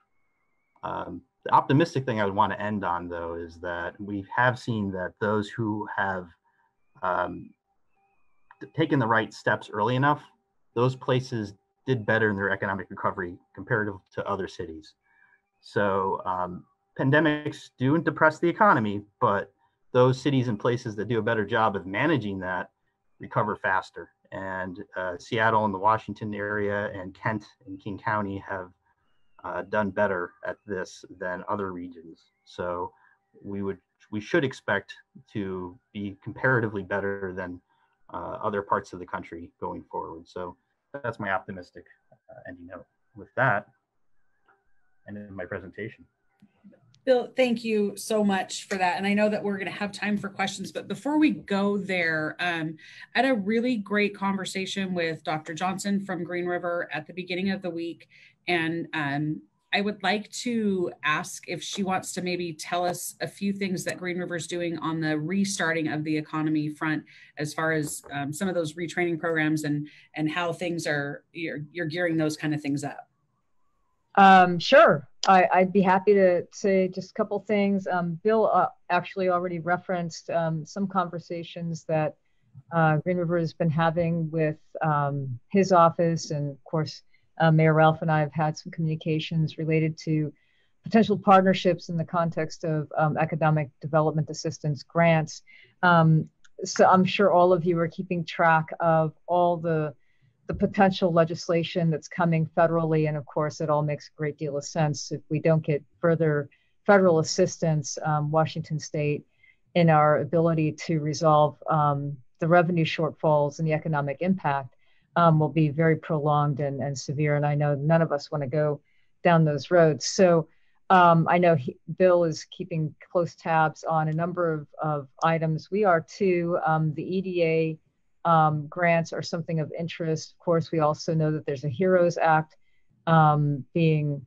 um, the optimistic thing I would want to end on, though, is that we have seen that those who have um, taken the right steps early enough, those places did better in their economic recovery comparative to other cities. So um, pandemics do depress the economy, but those cities and places that do a better job of managing that recover faster. And uh, Seattle and the Washington area and Kent and King County have uh, done better at this than other regions. So we would we should expect to be comparatively better than uh, other parts of the country going forward. So that's my optimistic uh, ending note. With that, and in my presentation.
Bill, thank you so much for that. And I know that we're going to have time for questions, but before we go there, um, I had a really great conversation with Dr. Johnson from Green River at the beginning of the week. And um, I would like to ask if she wants to maybe tell us a few things that Green River is doing on the restarting of the economy front, as far as um, some of those retraining programs and and how things are you're, you're gearing those kind of things up.
Um, sure. I, would be happy to say just a couple things. Um, Bill uh, actually already referenced um, some conversations that uh, Green River has been having with um, his office, and of course, uh, Mayor Ralph and I have had some communications related to potential partnerships in the context of um, economic development assistance grants. Um, so I'm sure all of you are keeping track of all the the potential legislation that's coming federally, and of course, it all makes a great deal of sense. If we don't get further federal assistance, um, Washington State, in our ability to resolve um, the revenue shortfalls and the economic impact, um, will be very prolonged and, and severe. And I know none of us want to go down those roads. So um, I know he, Bill is keeping close tabs on a number of, of items. We are too. Um, the EDA um, grants are something of interest. Of course, we also know that there's a HEROES Act um, being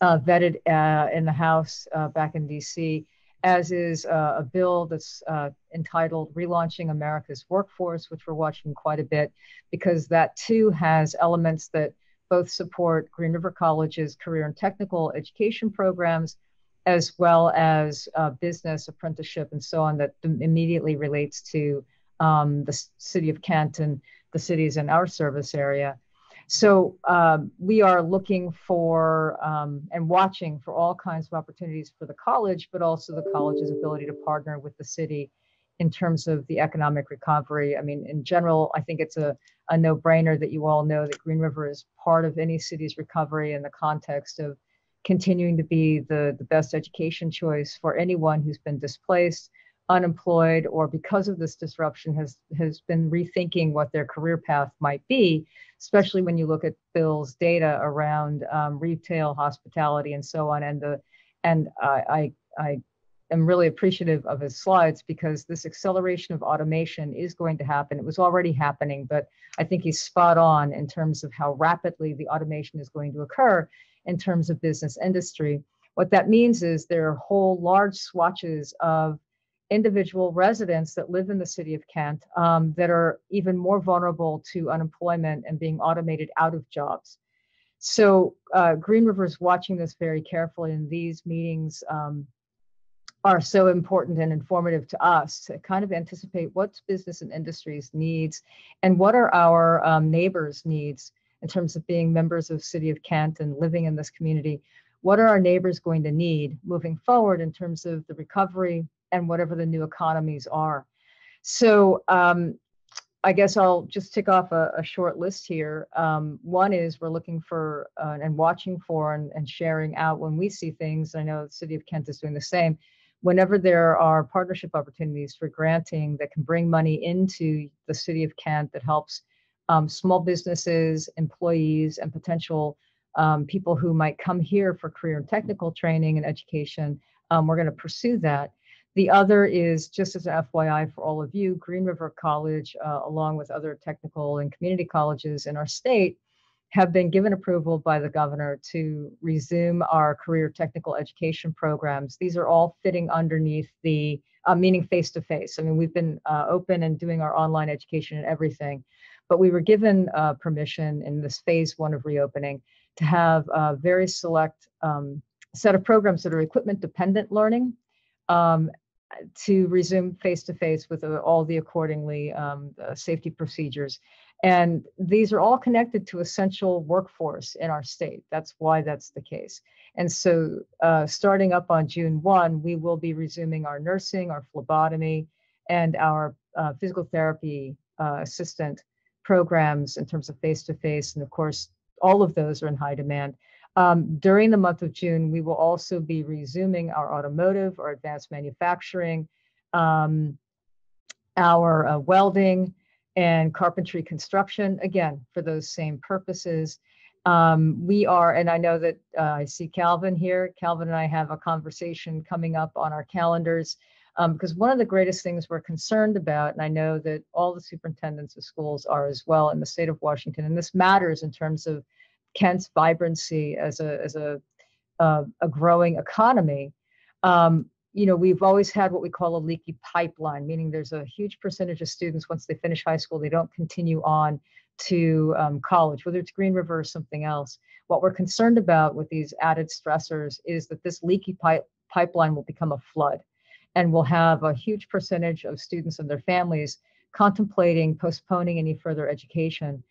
uh, vetted uh, in the House uh, back in DC, as is uh, a bill that's uh, entitled Relaunching America's Workforce, which we're watching quite a bit because that too has elements that both support Green River College's career and technical education programs, as well as uh, business, apprenticeship, and so on that immediately relates to um, the city of Canton, the cities in our service area. So um, we are looking for um, and watching for all kinds of opportunities for the college, but also the college's ability to partner with the city in terms of the economic recovery. I mean, in general, I think it's a, a no brainer that you all know that Green River is part of any city's recovery in the context of continuing to be the, the best education choice for anyone who's been displaced, unemployed, or because of this disruption has, has been rethinking what their career path might be, especially when you look at Bill's data around um, retail, hospitality, and so on. And the and I, I, I am really appreciative of his slides because this acceleration of automation is going to happen. It was already happening, but I think he's spot on in terms of how rapidly the automation is going to occur in terms of business industry. What that means is there are whole large swatches of individual residents that live in the city of Kent um, that are even more vulnerable to unemployment and being automated out of jobs. So uh, Green River is watching this very carefully, and these meetings um, are so important and informative to us to kind of anticipate what's business and industries needs and what are our um, neighbors needs in terms of being members of city of kent and living in this community what are our neighbors going to need moving forward in terms of the recovery and whatever the new economies are so um, I guess I'll just tick off a, a short list here. Um, one is we're looking for uh, and watching for and, and, sharing out when we see things. I know the city of Kent is doing the same whenever there are partnership opportunities for granting that can bring money into the city of Kent that helps um, small businesses, employees, and potential um, people who might come here for career and technical training and education, um, we're going to pursue that. The other is just as an FYI for all of you, Green River College, uh, along with other technical and community colleges in our state, have been given approval by the governor to resume our career technical education programs. These are all fitting underneath the uh, meaning face to face. I mean, we've been uh, open and doing our online education and everything, but we were given uh, permission in this phase one of reopening to have a very select um, set of programs that are equipment dependent learning um, to resume face to face with uh, all the accordingly um, uh, safety procedures. And these are all connected to essential workforce in our state. That's why that's the case. And so, uh, starting up on June 1, we will be resuming our nursing, our phlebotomy, and our uh, physical therapy uh, assistant programs in terms of face to face. And of course, all of those are in high demand. Um, during the month of June, we will also be resuming our automotive, our advanced manufacturing, um, our uh, welding, and carpentry construction, again, for those same purposes. Um, we are, and I know that uh, I see Calvin here. Calvin and I have a conversation coming up on our calendars um, because one of the greatest things we're concerned about, and I know that all the superintendents of schools are as well in the state of Washington, and this matters in terms of Kent's vibrancy as a as a uh, a growing economy. Um, you know, we've always had what we call a leaky pipeline, meaning there's a huge percentage of students once they finish high school, they don't continue on to um, college, whether it's Green River or something else. What we're concerned about with these added stressors is that this leaky pipe, pipeline will become a flood and we'll have a huge percentage of students and their families contemplating postponing any further education.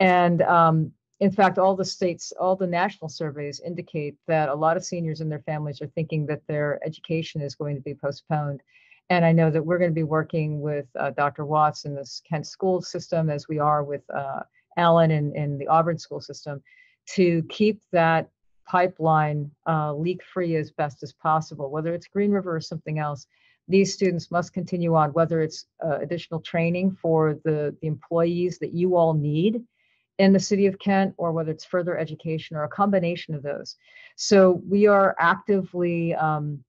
And um, in fact, all the states, all the national surveys indicate that a lot of seniors and their families are thinking that their education is going to be postponed. And I know that we're going to be working with uh, Dr. Watts in this Kent school system, as we are with uh, Alan in, in the Auburn school system, to keep that pipeline uh, leak free as best as possible, whether it's Green River or something else. These students must continue on, whether it's uh, additional training for the, the employees that you all need in the city of Kent, or whether it's further education or a combination of those. So we are actively um,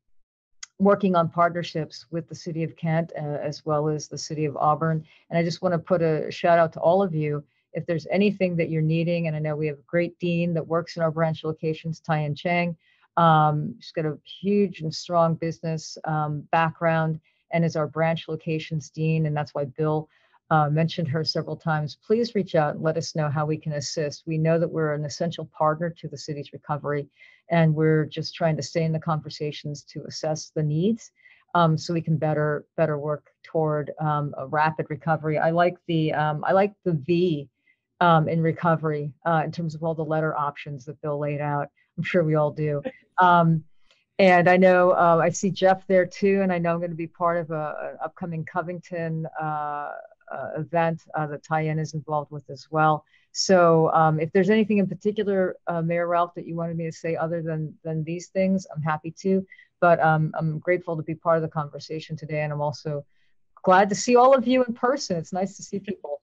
working on partnerships with the city of Kent uh, as well as the city of Auburn. And I just want to put a shout out to all of you. If there's anything that you're needing, and I know we have a great dean that works in our branch locations, Tyan Chang. Um, she's got a huge and strong business um, background and is our branch locations dean. And that's why Bill uh, mentioned her several times. Please reach out and let us know how we can assist. We know that we're an essential partner to the city's recovery and we're just trying to stay in the conversations to assess the needs um, so we can better better work toward um, a rapid recovery. I like the um, I like the V um, in recovery uh, in terms of all the letter options that Bill laid out. I'm sure we all do. Um, and I know uh, I see Jeff there too, and I know I'm going to be part of a, an upcoming Covington uh, uh event uh, that Tyen is involved with as well. So um, if there's anything in particular, uh, Mayor Ralph, that you wanted me to say other than than these things, I'm happy to. But um, I'm grateful to be part of the conversation today, and I'm also glad to see all of you in person. It's nice to see people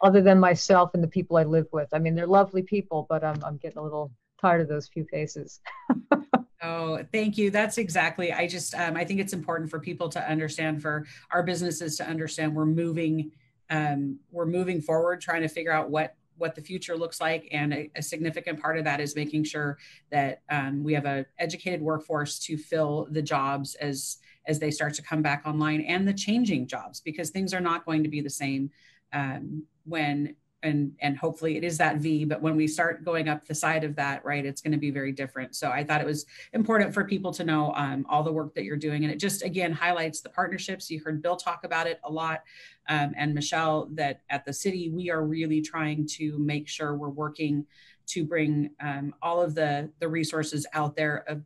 other than myself and the people I live with. I mean, they're lovely people, but I'm I'm getting a little tired of those few faces.
Oh, thank you. That's exactly. I just, um, I think it's important for people to understand, for our businesses to understand we're moving, um, we're moving forward, trying to figure out what what the future looks like and a, a significant part of that is making sure that um, we have a educated workforce to fill the jobs as as they start to come back online and the changing jobs because things are not going to be the same um, when and and hopefully it is that v but when we start going up the side of that right it's going to be very different. So i thought it was important for people to know um, all the work that you're doing and it just again highlights the partnerships. You heard bill talk about it a lot um, and michelle that at the city we are really trying to make sure we're working to bring um, all of the the resources out there uh,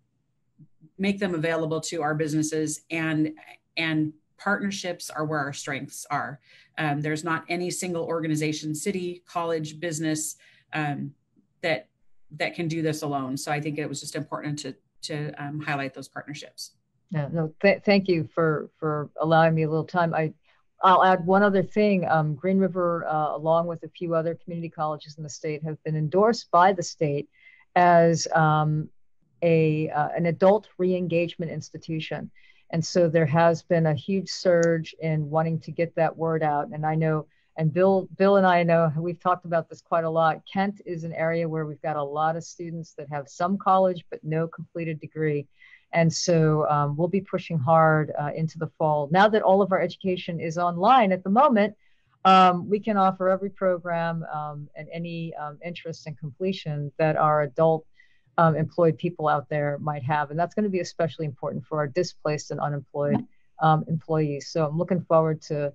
make them available to our businesses and and partnerships are where our strengths are. Um, there's not any single organization, city, college, business um, that that can do this alone. So I think it was just important to to um, highlight those partnerships.
Yeah, no, th- thank you for for allowing me a little time. I I'll add one other thing. Um, Green River, uh, along with a few other community colleges in the state, have been endorsed by the state as um, a uh, an adult re-engagement institution. And so there has been a huge surge in wanting to get that word out. And I know, and Bill, Bill and I know we've talked about this quite a lot. Kent is an area where we've got a lot of students that have some college but no completed degree. And so um, we'll be pushing hard uh, into the fall. Now that all of our education is online at the moment, um, we can offer every program um, and any um, interest in completion that our adult um, employed people out there might have. And that's going to be especially important for our displaced and unemployed um, employees. So I'm looking forward to,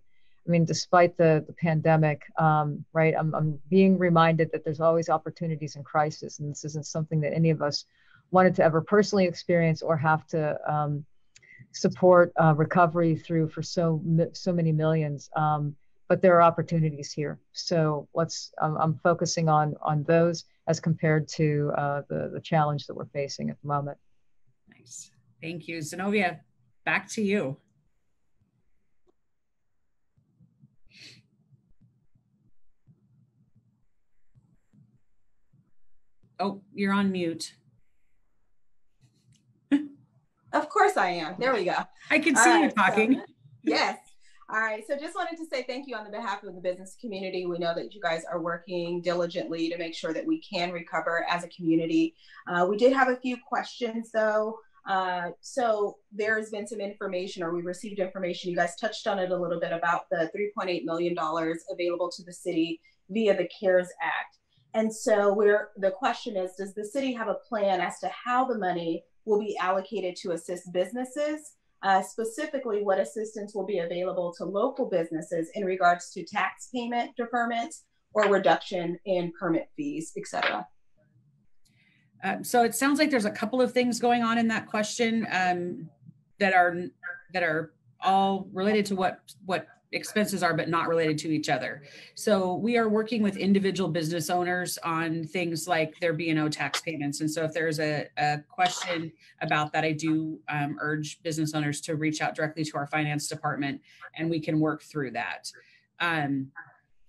I mean, despite the, the pandemic, um, right, I'm, I'm being reminded that there's always opportunities in crisis. And this isn't something that any of us wanted to ever personally experience or have to um, support uh, recovery through for so, so many millions. Um, but there are opportunities here. So let's, I'm focusing on, on those as compared to uh, the, the challenge that we're facing at the moment.
Nice. Thank you. Zenobia, back to you. Oh, you're on mute.
of course I am. There we go.
I can see you talking.
So, yes. All right. So just wanted to say thank you on the behalf of the business community. We know that you guys are working diligently to make sure that we can recover as a community. Uh, we did have a few questions though. Uh, so there's been some information or we received information, you guys touched on it a little bit about the $3.8 million available to the city via the CARES Act. And so we're the question is, does the city have a plan as to how the money will be allocated to assist businesses? Uh, specifically, what assistance will be available to local businesses in regards to tax payment deferments or reduction in permit fees, et cetera?
Um, so it sounds like there's a couple of things going on in that question um, that are that are all related to what what expenses are but not related to each other. So we are working with individual business owners on things like their b&o tax payments. And so if there's a, a question about that i do um, urge business owners to reach out directly to our finance department and we can work through that. Um,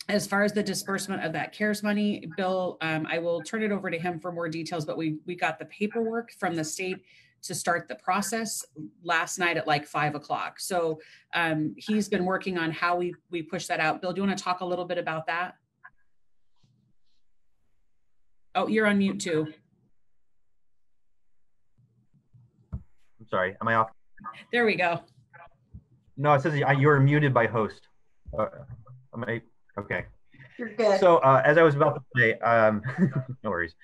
as far as the disbursement of that cares money bill um, i will turn it over to him for more details but we we got the paperwork from the state to start the process last night at like five o'clock. So um, he's been working on how we we push that out. Bill, do you want to talk a little bit about that? Oh, you're on mute too.
I'm sorry. Am I off?
There we go.
No, it says you're muted by host. Uh, am I okay?
Good.
So uh, as I was about to say, um, no worries.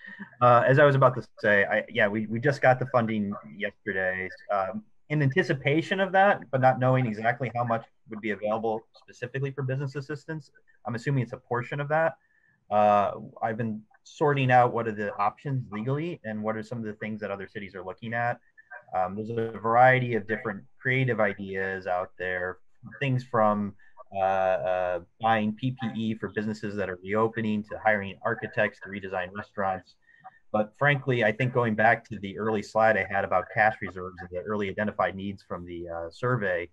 Uh, as I was about to say, I, yeah, we, we just got the funding yesterday. Um, in anticipation of that, but not knowing exactly how much would be available specifically for business assistance, I'm assuming it's a portion of that. Uh, I've been sorting out what are the options legally and what are some of the things that other cities are looking at. Um, there's a variety of different creative ideas out there, things from uh, uh, buying PPE for businesses that are reopening to hiring architects to redesign restaurants. But frankly, I think going back to the early slide I had about cash reserves and the early identified needs from the uh, survey,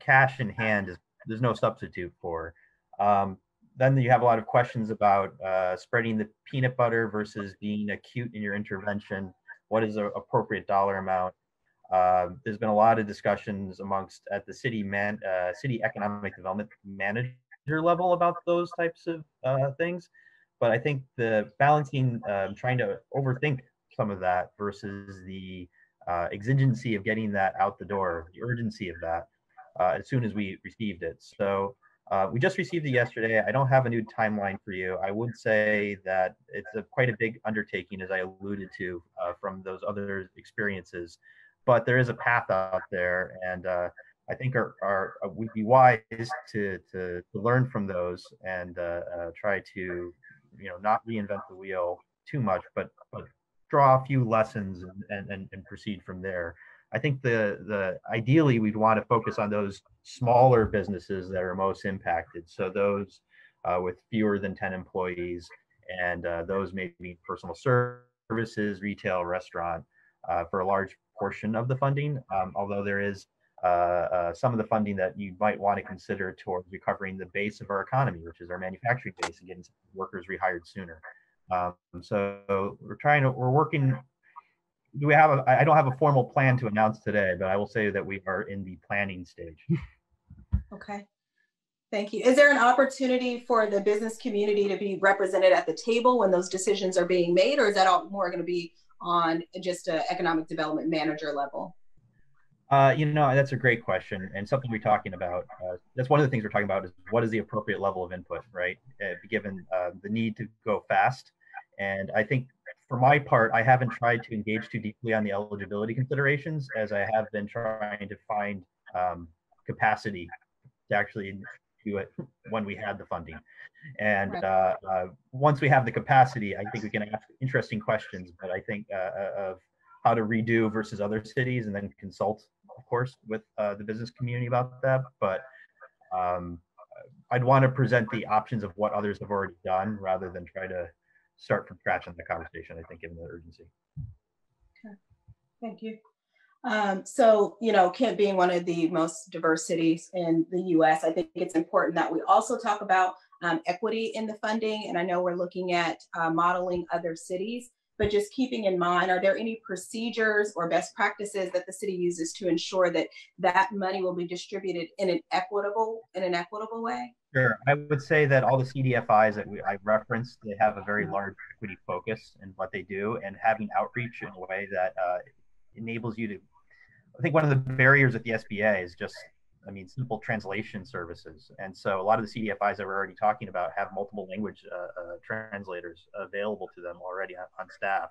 cash in hand is there's no substitute for. Um, then you have a lot of questions about uh, spreading the peanut butter versus being acute in your intervention. What is the appropriate dollar amount? Uh, there's been a lot of discussions amongst at the city man, uh, city economic development manager level about those types of uh, things. But I think the balancing, um, trying to overthink some of that versus the uh, exigency of getting that out the door, the urgency of that uh, as soon as we received it. So uh, we just received it yesterday. I don't have a new timeline for you. I would say that it's a, quite a big undertaking, as I alluded to from those other experiences but there is a path out there, and uh, I think uh, we'd be wise to to, to learn from those and uh, uh, try to you know not reinvent the wheel too much, but but draw a few lessons and, and, and proceed from there. I think the the ideally we'd want to focus on those smaller businesses that are most impacted. So those uh, with fewer than 10 employees and uh, those maybe personal services, retail, restaurant for a large portion of the funding, um, although there is uh, uh, some of the funding that you might want to consider towards recovering the base of our economy, which is our manufacturing base, and getting workers rehired sooner. Um, so we're trying to, we're working. Do we have a? I don't have a formal plan to announce today, but I will say that we are in the planning stage.
Okay. Thank you. Is there an opportunity for the business community to be represented at the table when those decisions are being made, or is that all more going to be on just an economic development manager level?
Uh, you know, that's a great question and something we're talking about. Uh, that's one of the things we're talking about is what is the appropriate level of input, right? Uh, given uh, the need to go fast. And I think for my part, I haven't tried to engage too deeply on the eligibility considerations as I have been trying to find um, capacity to actually do it when we had the funding. And uh, uh, once we have the capacity, I think we can ask interesting questions. But I think uh, uh, of how to redo versus other cities, and then consult, of course, with uh, the business community about that. But um, I'd want to present the options of what others have already done rather than try to start from scratch in the conversation. I think, given the urgency.
Okay, thank you. Um, so, you know, Kent being one of the most diverse cities in the US, I think it's important that we also talk about um, equity in the funding. And I know we're looking at uh, modeling other cities, but just keeping in mind, are there any procedures or best practices that the city uses to ensure that that money will be distributed in an equitable in an equitable way?
Sure. I would say that all the CDFIs that we, I referenced, they have a very mm-hmm. large equity focus in what they do and having outreach in a way that uh, enables you to, I think one of the barriers at the SBA is just I mean, simple translation services. And so a lot of the CDFIs that we're already talking about have multiple language uh, uh, translators available to them already on, on staff.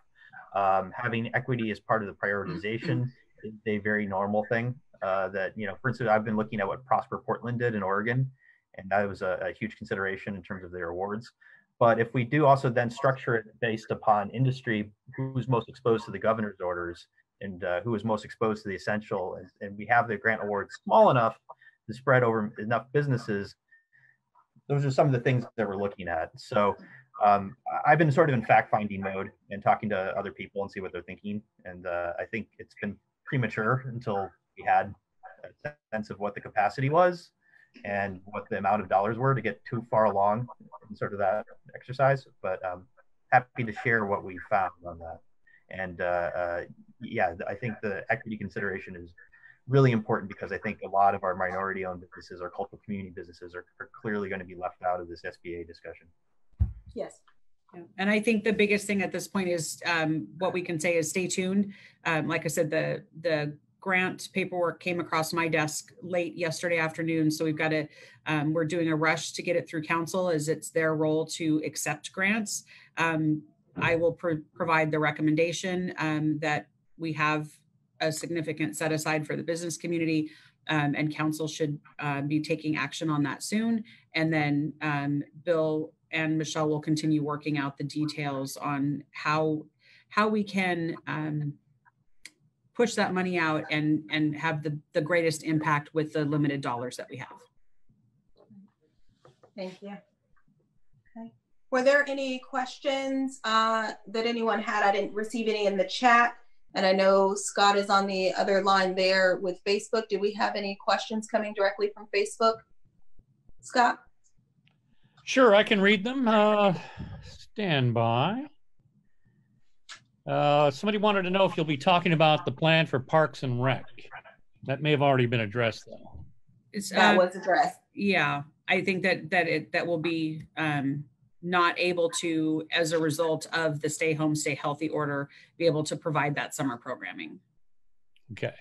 Um, having equity as part of the prioritization is a very normal thing. Uh, that you know, for instance, I've been looking at what Prosper Portland did in Oregon, and that was a, a huge consideration in terms of their awards. But if we do also then structure it based upon industry, who's most exposed to the governor's orders and uh, who is most exposed to the essential, and, and we have the grant awards small enough to spread over enough businesses, those are some of the things that we're looking at. So um, I've been sort of in fact finding mode and talking to other people and see what they're thinking. And uh, I think it's been premature until we had a sense of what the capacity was and what the amount of dollars were to get too far along in sort of that exercise. But um, happy to share what we found on that. And uh, uh, yeah, I think the equity consideration is really important because I think a lot of our minority owned businesses or cultural community businesses are, are clearly going to be left out of this SBA discussion.
Yes.
And I think the biggest thing at this point is um, what we can say is stay tuned. Um, like I said, the the grant paperwork came across my desk late yesterday afternoon. So we've got to, um, we're doing a rush to get it through council as it's their role to accept grants. Um, I will pro- provide the recommendation um, that we have a significant set aside for the business community. Um, and council should uh, be taking action on that soon. And then um, Bill and Michelle will continue working out the details on how how we can um, push that money out and and have the the greatest impact with the limited dollars that we have.
Thank you. Okay. Were there any questions uh, that anyone had? I didn't receive any in the chat. And I know Scott is on the other line there with Facebook. Do we have any questions coming directly from Facebook? Scott?
Sure, I can read them. Uh, stand by. Uh, somebody wanted to know if you'll be talking about the plan for Parks and Rec. That may have already been addressed, though.
It's,
That
uh,
was addressed.
yeah, I think that that it that will be um, not able to, as a result of the stay home, stay healthy order, be able to provide that summer programming.
Okay.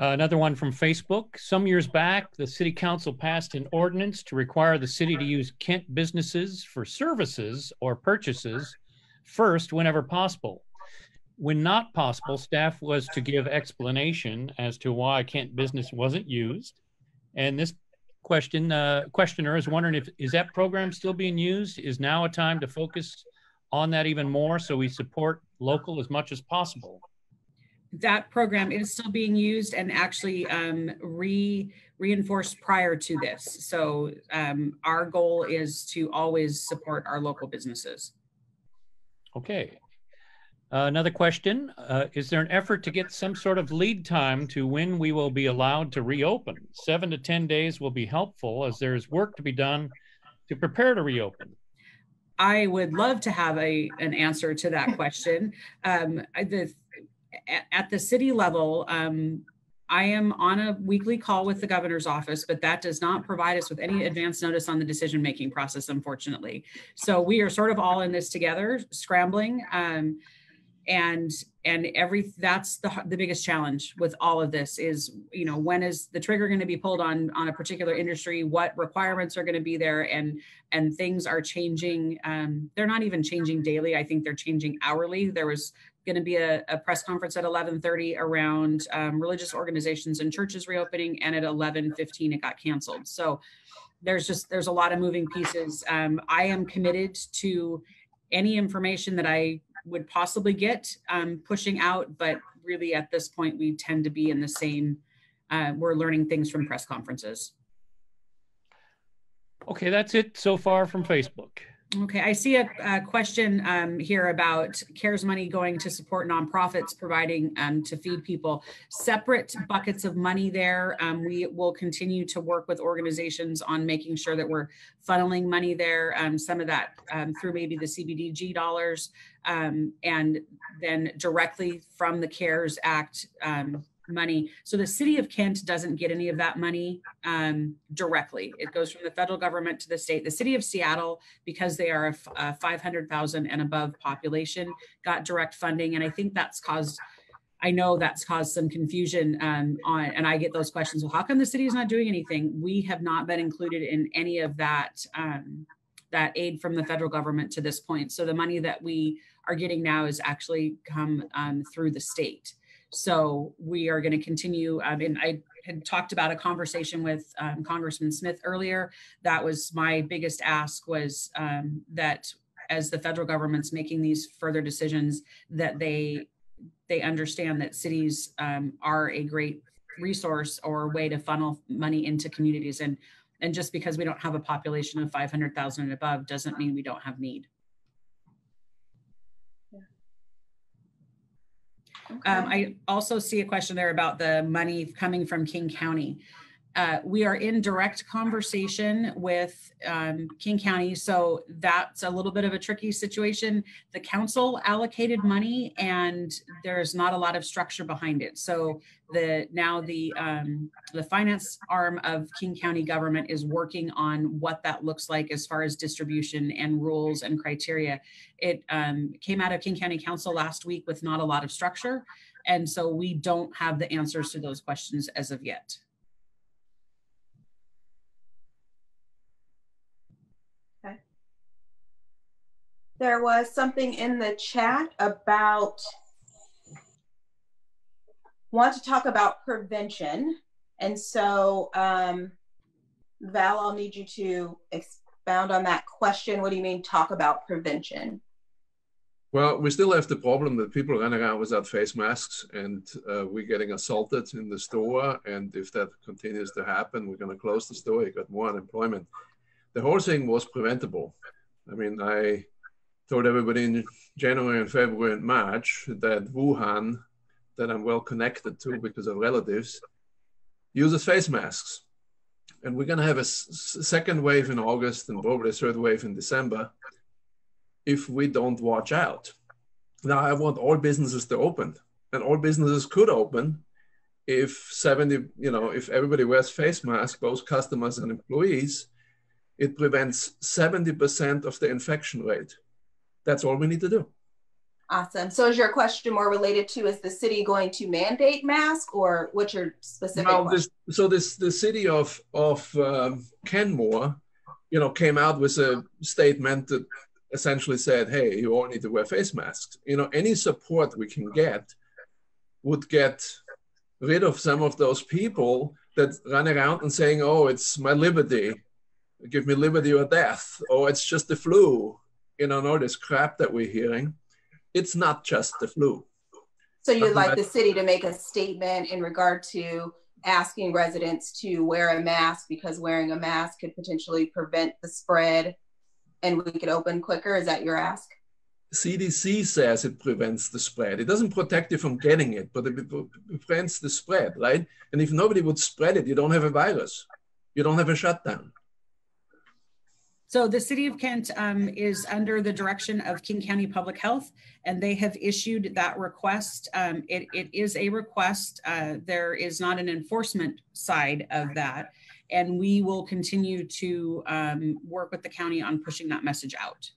Uh, another one from Facebook. Some years back, the city council passed an ordinance to require the city to use Kent businesses for services or purchases first whenever possible. When not possible, staff was to give explanation as to why Kent business wasn't used. And this question uh, questioner is wondering if is that program still being used? Is now a time to focus on that even more so we support local as much as possible?
that program is still being used and actually um, re reinforced prior to this. So um, our goal is to always support our local businesses.
Okay. Uh, another question, uh, is there an effort to get some sort of lead time to when we will be allowed to reopen? Seven to 10 days will be helpful as there is work to be done to prepare to reopen.
I would love to have a an answer to that question. Um, the, at, the city level, um, I am on a weekly call with the governor's office, but that does not provide us with any advance notice on the decision making process, unfortunately. So we are sort of all in this together, scrambling. Um, and and every that's the the biggest challenge with all of this is you know when is the trigger going to be pulled on on a particular industry? What requirements are going to be there? And and things are changing um, they're not even changing daily. I think they're changing hourly. There was going to be a, a press conference at 11.30 around um, religious organizations and churches reopening and at 11.15 it got canceled. So there's just there's a lot of moving pieces. Um, i am committed to any information that i would possibly get um, pushing out but really at this point we tend to be in the same uh, we're learning things from press conferences
Okay, that's it so far from Facebook.
Okay, I see a, a question um, here about CARES money going to support nonprofits providing um, to feed people. Separate buckets of money there. Um, we will continue to work with organizations on making sure that we're funneling money there. Um, some of that um, through maybe the CBDG dollars, um, and then directly from the CARES Act money. So the city of Kent doesn't get any of that money um, directly. It goes from the federal government to the state. The city of Seattle, because they are a, f- a 500,000 and above population, got direct funding. And I think that's caused I know that's caused some confusion um, on, and I get those questions. Well, how come the city is not doing anything? We have not been included in any of that um, that aid from the federal government to this point. So the money that we are getting now is actually come um, through the state. So we are going to continue. I mean, I had talked about a conversation with um, Congressman Smith earlier. That was my biggest ask was um, that as the federal government's making these further decisions, that they they understand that cities um, are a great resource or way to funnel money into communities and and just because we don't have a population of 500,000 and above doesn't mean we don't have need. Um, I also see a question there about the money coming from King County. Uh, we are in direct conversation with um, King County, so that's a little bit of a tricky situation. The council allocated money, and there's not a lot of structure behind it. So the now the um, the finance arm of King County government is working on what that looks like as far as distribution and rules and criteria. It um, came out of King County Council last week with not a lot of structure, and so we don't have the answers to those questions as of yet.
There was something in the chat about want to talk about prevention. And so, um, Val, I'll need you to expound on that question. What do you mean talk about prevention?
Well, we still have the problem that people run around without face masks and uh, we're getting assaulted in the store. And if that continues to happen, we're going to close the store. You got more unemployment. The whole thing was preventable. I mean, I told everybody in January and February and March that Wuhan, that I'm well connected to because of relatives, uses face masks. And we're going to have a second wave in August and probably a third wave in December if we don't watch out. Now, I want all businesses to open, and all businesses could open if 70, you know, if everybody wears face masks, both customers and employees, it prevents 70% of the infection rate. That's all we need to do.
Awesome. So is your question more related to is the city going to mandate mask or what's your specific?
Well, this, so this the city of of um, Kenmore, you know, came out with a statement that essentially said, "Hey, you all need to wear face masks." You know, any support we can get would get rid of some of those people that run around and saying, "Oh, it's my liberty, give me liberty or death," or "It's just the flu," you know, all this crap that we're hearing, it's not just the flu.
So you'd like the city to make a statement in regard to asking residents to wear a mask because wearing a mask could potentially prevent the spread and we could open quicker? Is that your ask?
CDC says it prevents the spread. It doesn't protect you from getting it, but it prevents the spread, right? And if nobody would spread it, you don't have a virus. You don't have a shutdown.
So the city of Kent um, is under the direction of King County Public Health, and they have issued that request. Um, it, it is a request. Uh, there is not an enforcement side of that, and we will continue to um, work with the county on pushing that message out.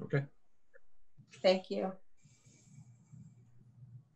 Okay.
Thank you.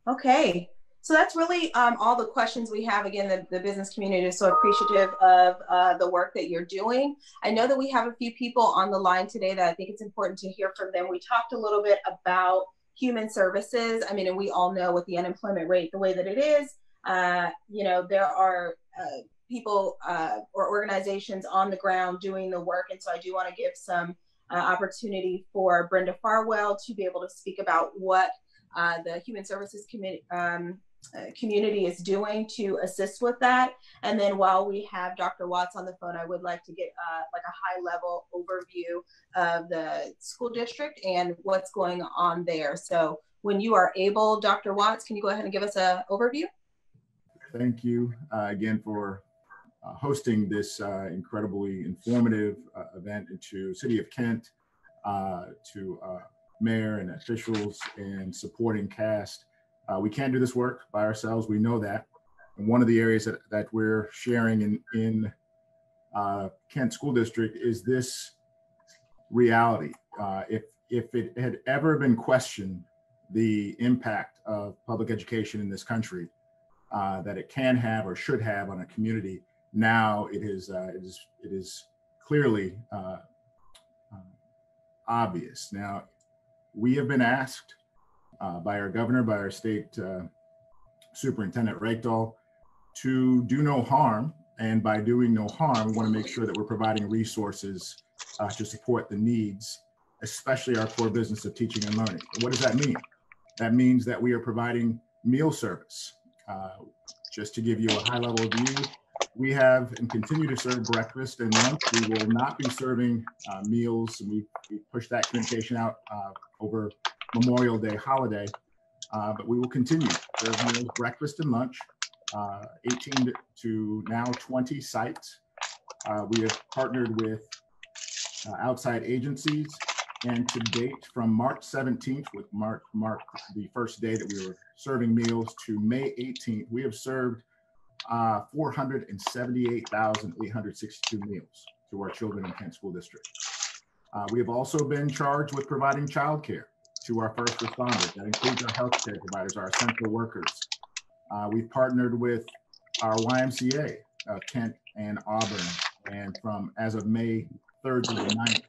Okay, so that's really um, all the questions we have. Again, the, the business community is so appreciative of uh, the work that you're doing. I know that we have a few people on the line today that I think it's important to hear from them. We talked a little bit about human services. I mean, and we all know with the unemployment rate the way that it is, uh, you know, there are uh, people uh, or organizations on the ground doing the work. And so I do want to give some uh, opportunity for Brenda Farwell to be able to speak about what uh, the Human Services Committee um, community is doing to assist with that. And then while we have Dr. Watts on the phone, I would like to get uh, like a high level overview of the school district and what's going on there. So when you are able, Dr. Watts, can you go ahead and give us an overview?
Thank you uh, again for uh, hosting this uh, incredibly informative uh, event to City of Kent, to mayor and officials and supporting cast uh, we can't do this work by ourselves. We know that. And one of the areas that, that we're sharing in, in uh, Kent School District is this reality. Uh, if, if it had ever been questioned the impact of public education in this country uh, that it can have or should have on a community. Now it is uh, it is it is clearly uh, obvious. Now we have been asked uh, by our governor, by our state uh, superintendent Reykdal, to do no harm. And by doing no harm, we want to make sure that we're providing resources to support the needs, especially our core business of teaching and learning. What does that mean? That means that we are providing meal service. Uh, just to give you a high level view, we have and continue to serve breakfast and lunch. We will not be serving uh, meals. And we, we push that communication out uh, over Memorial Day holiday, uh, but we will continue serve meals, breakfast and lunch, uh, 18 to now 20 sites. Uh, we have partnered with outside agencies and to date, from March 17th, with Mark, Mark, the first day that we were serving meals, to May 18th, we have served uh, 478,862 meals to our children in Kent School District. Uh, we have also been charged with providing childcare to our first responders. That includes our healthcare providers, our essential workers. Uh, we've partnered with our YMCA of Kent and Auburn. And from as of May 3rd to the 9th,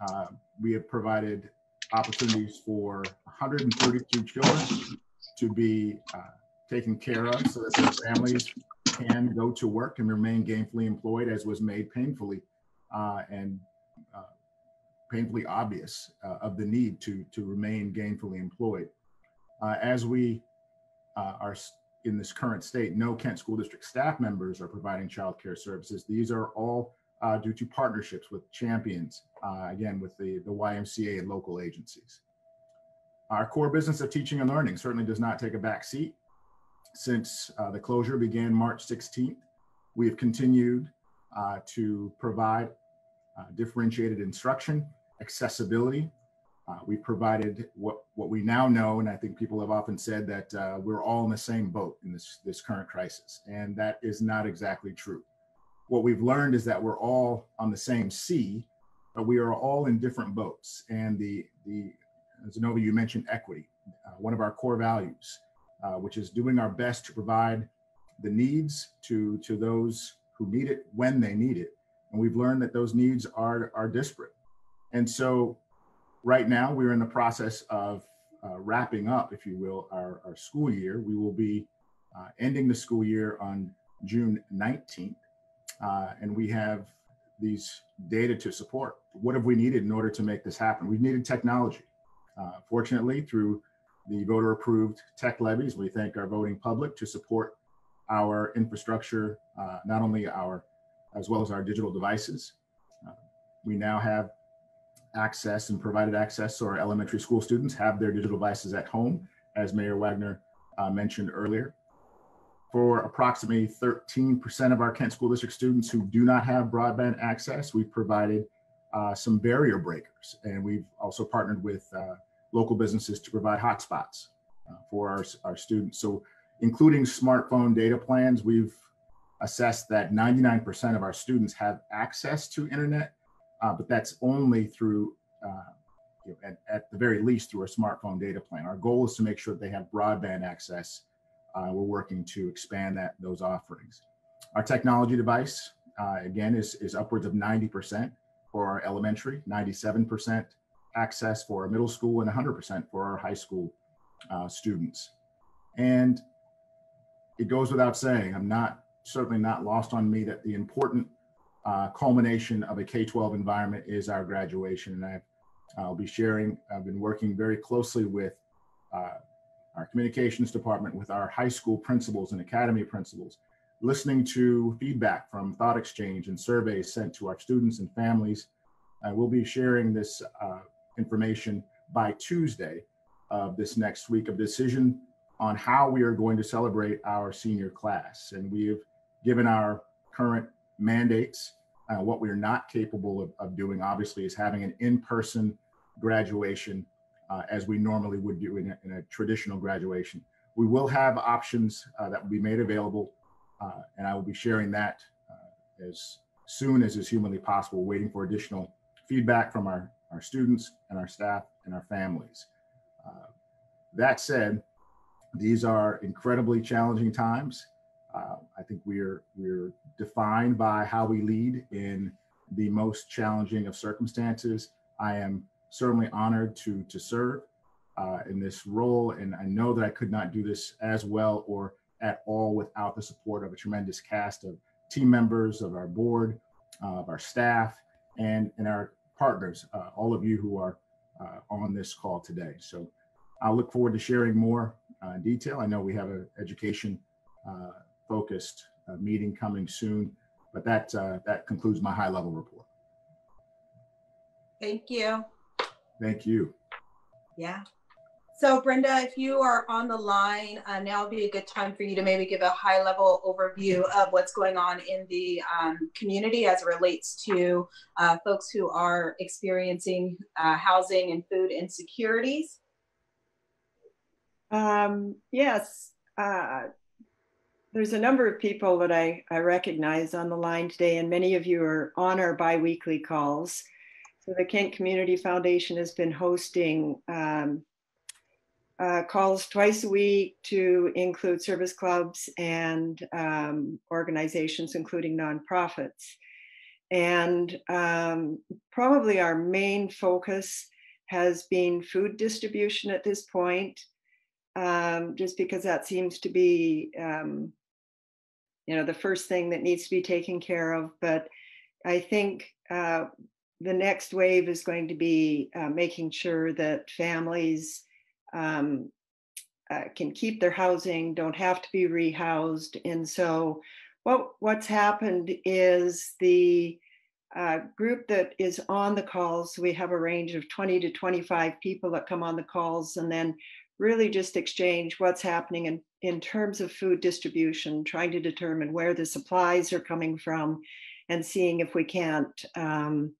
uh, we have provided opportunities for 132 children to be uh, taken care of so that their families can go to work and remain gainfully employed as was made painfully uh, and uh, painfully obvious uh, of the need to, to remain gainfully employed. Uh, as we are in this current state, no Kent School District staff members are providing child care services. These are all uh, due to partnerships with champions, uh, again, with the, the YMCA and local agencies. Our core business of teaching and learning certainly does not take a back seat. Since uh, the closure began March 16th, we have continued uh, to provide uh, differentiated instruction, accessibility. Uh, we've provided what, what we now know, and I think people have often said that we're all in the same boat in this, this current crisis, and that is not exactly true what we've learned is that we're all on the same sea, but we are all in different boats. And the the Zenobia, you mentioned equity, uh, one of our core values, uh, which is doing our best to provide the needs to to those who need it when they need it. And we've learned that those needs are are disparate. And so, right now we're in the process of uh, wrapping up, if you will, our, our school year. We will be uh, ending the school year on June 19th uh, and we have these data to support. What have we needed in order to make this happen? We've needed technology. Uh, fortunately, through the voter approved tech levies, we thank our voting public to support our infrastructure, uh, not only our, as well as our digital devices. Uh, we now have access and provided access so our elementary school students have their digital devices at home, as Mayor Wagner uh, mentioned earlier for approximately 13% of our Kent School District students who do not have broadband access, we've provided uh, some barrier breakers. And we've also partnered with uh, local businesses to provide hotspots uh, for our, our students. So including smartphone data plans, we've assessed that 99% of our students have access to internet, uh, but that's only through, uh, you know, at, at the very least through a smartphone data plan. Our goal is to make sure that they have broadband access uh, we're working to expand that those offerings. Our technology device, uh, again, is, is upwards of 90% for our elementary, 97% access for our middle school, and 100% for our high school uh, students. And it goes without saying, I'm not certainly not lost on me that the important uh, culmination of a K-12 environment is our graduation. And I've, I'll be sharing, I've been working very closely with uh, our communications department with our high school principals and academy principals, listening to feedback from Thought Exchange and surveys sent to our students and families. Uh, we'll be sharing this uh, information by Tuesday of this next week of decision on how we are going to celebrate our senior class. And we have given our current mandates. Uh, what we are not capable of, of doing, obviously, is having an in-person graduation uh, as we normally would do in a, in a, traditional graduation. We will have options uh, that will be made available, uh, and I will be sharing that uh, as soon as is humanly possible, waiting for additional feedback from our, our students and our staff and our families. Uh, that said, these are incredibly challenging times. Uh, I think we're we're defined by how we lead in the most challenging of circumstances. I am certainly honored to to serve uh, in this role, and I know that I could not do this as well or at all without the support of a tremendous cast of team members, of our board, uh, of our staff, and and our partners, uh, all of you who are uh, on this call today. So I'll look forward to sharing more uh, detail. I know we have an education uh, focused uh, meeting coming soon, but that uh, that concludes my high level report.
Thank you.
Thank you.
Yeah. So Brenda, if you are on the line, uh, now would be a good time for you to maybe give a high level overview of what's going on in the um, community as it relates to uh, folks who are experiencing uh, housing and food insecurities.
Um, yes, uh, there's a number of people that I, I recognize on the line today, and many of you are on our biweekly calls. So the Kent Community Foundation has been hosting um, uh, calls twice a week to include service clubs and um, organizations, including nonprofits. And um, probably our main focus has been food distribution at this point, um, just because that seems to be, um, you know, the first thing that needs to be taken care of. But I think uh, the next wave is going to be uh, making sure that families um, uh, can keep their housing, don't have to be rehoused. And so what, what's happened is the uh, group that is on the calls, we have a range of 20 to 25 people that come on the calls and then really just exchange what's happening in, in terms of food distribution, trying to determine where the supplies are coming from and seeing if we can't um,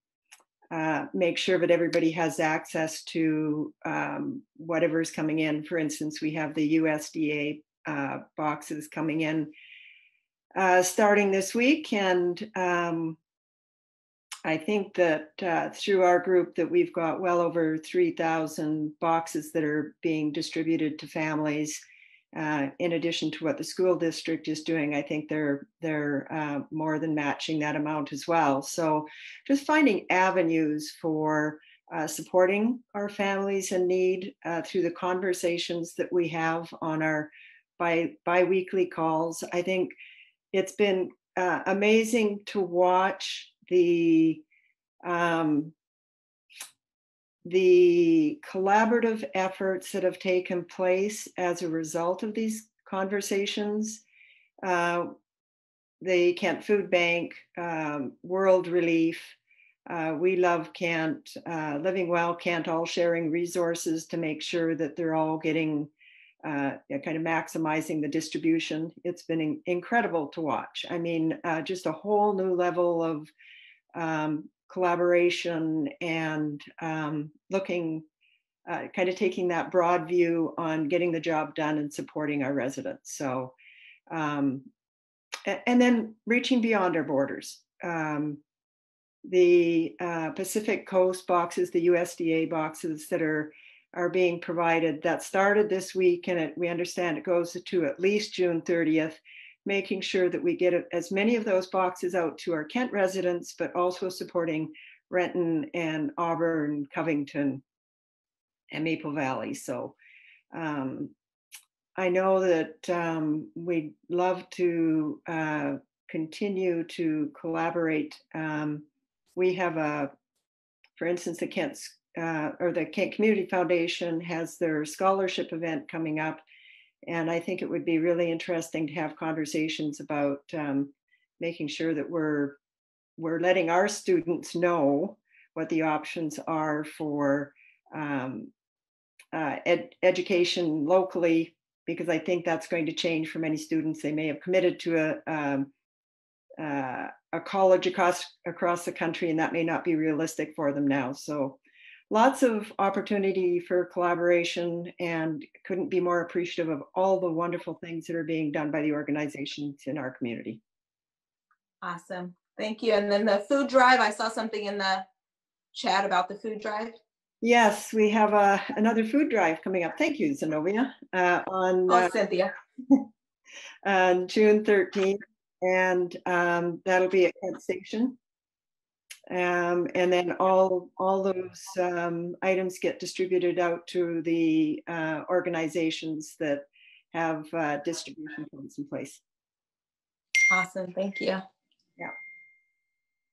uh, make sure that everybody has access to um, whatever is coming in. For instance, we have the USDA uh, boxes coming in uh, starting this week, and um, I think that uh, through our group that we've got well over 3,000 boxes that are being distributed to families uh, in addition to what the school district is doing, I think they're they're uh, more than matching that amount as well. So, just finding avenues for uh, supporting our families in need uh, through the conversations that we have on our bi biweekly calls. I think it's been uh, amazing to watch the um, the collaborative efforts that have taken place as a result of these conversations. Uh, the Kent Food Bank, um, World Relief, uh, We Love Kent, uh, Living Well Kent, all sharing resources to make sure that they're all getting uh, kind of maximizing the distribution. It's been in- incredible to watch. I mean, uh, just a whole new level of um, collaboration and um, looking, uh, kind of taking that broad view on getting the job done and supporting our residents. So, um, and then reaching beyond our borders. Um, the uh, Pacific Coast boxes, the USDA boxes that are are being provided that started this week, and it, we understand it goes to at least June 30th making sure that we get as many of those boxes out to our Kent residents, but also supporting Renton and Auburn, Covington, and Maple Valley. So um, I know that um, we'd love to uh, continue to collaborate. Um, we have a, for instance, the Kent uh, or the Kent Community Foundation has their scholarship event coming up and I think it would be really interesting to have conversations about um, making sure that we're we're letting our students know what the options are for um, uh, ed- education locally, because I think that's going to change for many students. They may have committed to a um, uh, a college across across the country, and that may not be realistic for them now. So lots of opportunity for collaboration and couldn't be more appreciative of all the wonderful things that are being done by the organizations in our community.
Awesome. Thank you. And then the food drive, I saw something in the chat about the food drive.
Yes, we have uh, another food drive coming up. Thank you, Zenobia, uh, on
Oh,
uh,
Cynthia.
on June 13th, and um, that'll be at Kent Station. Um, and then all all those um, items get distributed out to the uh, organizations that have uh, distribution points in place.
Awesome, thank you.
Yeah.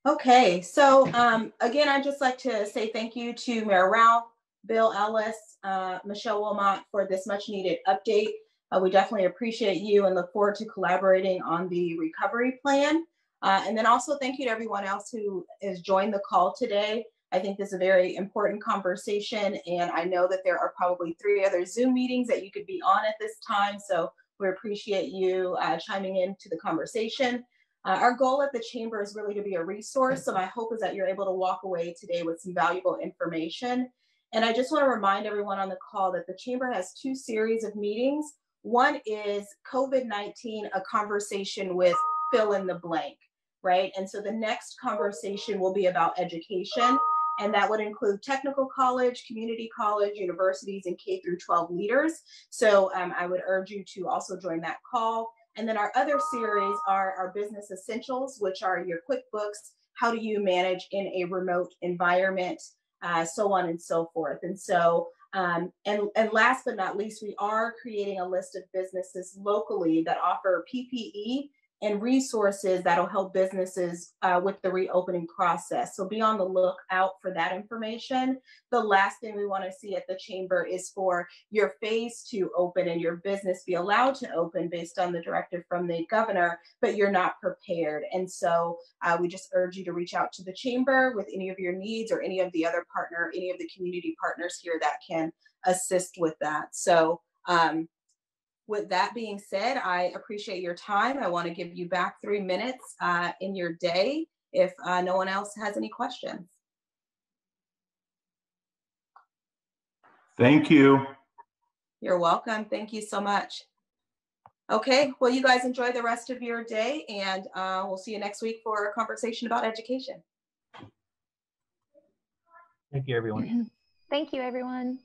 Okay, so um, again, I'd just like to say thank you to Mayor Ralph, Bill Ellis, uh, Michelle Wilmot for this much needed update. Uh, we definitely appreciate you and look forward to collaborating on the recovery plan. Uh, and then also thank you to everyone else who has joined the call today. I think this is a very important conversation, and I know that there are probably three other Zoom meetings that you could be on at this time. So we appreciate you uh, chiming into the conversation. Uh, our goal at the chamber is really to be a resource. So my hope is that you're able to walk away today with some valuable information. And I just want to remind everyone on the call that the chamber has two series of meetings. One is COVID-19, a conversation with fill in the blank, right? And so the next conversation will be about education. And that would include technical college, community college, universities, and K through 12 leaders. So um, I would urge you to also join that call. And then our other series are our business essentials, which are your QuickBooks, how do you manage in a remote environment, uh, so on and so forth. And so, um, and, and last but not least, we are creating a list of businesses locally that offer PPE and resources that'll help businesses uh, with the reopening process. So be on the lookout for that information. The last thing we want to see at the chamber is for your phase to open and your business be allowed to open based on the directive from the governor, but you're not prepared. And so uh, we just urge you to reach out to the chamber with any of your needs or any of the other partner, any of the community partners here that can assist with that. So um, with that being said, I appreciate your time. I want to give you back three minutes uh, in your day if uh, no one else has any questions.
Thank you.
You're welcome. Thank you so much. Okay, well, you guys enjoy the rest of your day and uh, we'll see you next week for a conversation about education.
Thank you, everyone.
Thank you, everyone.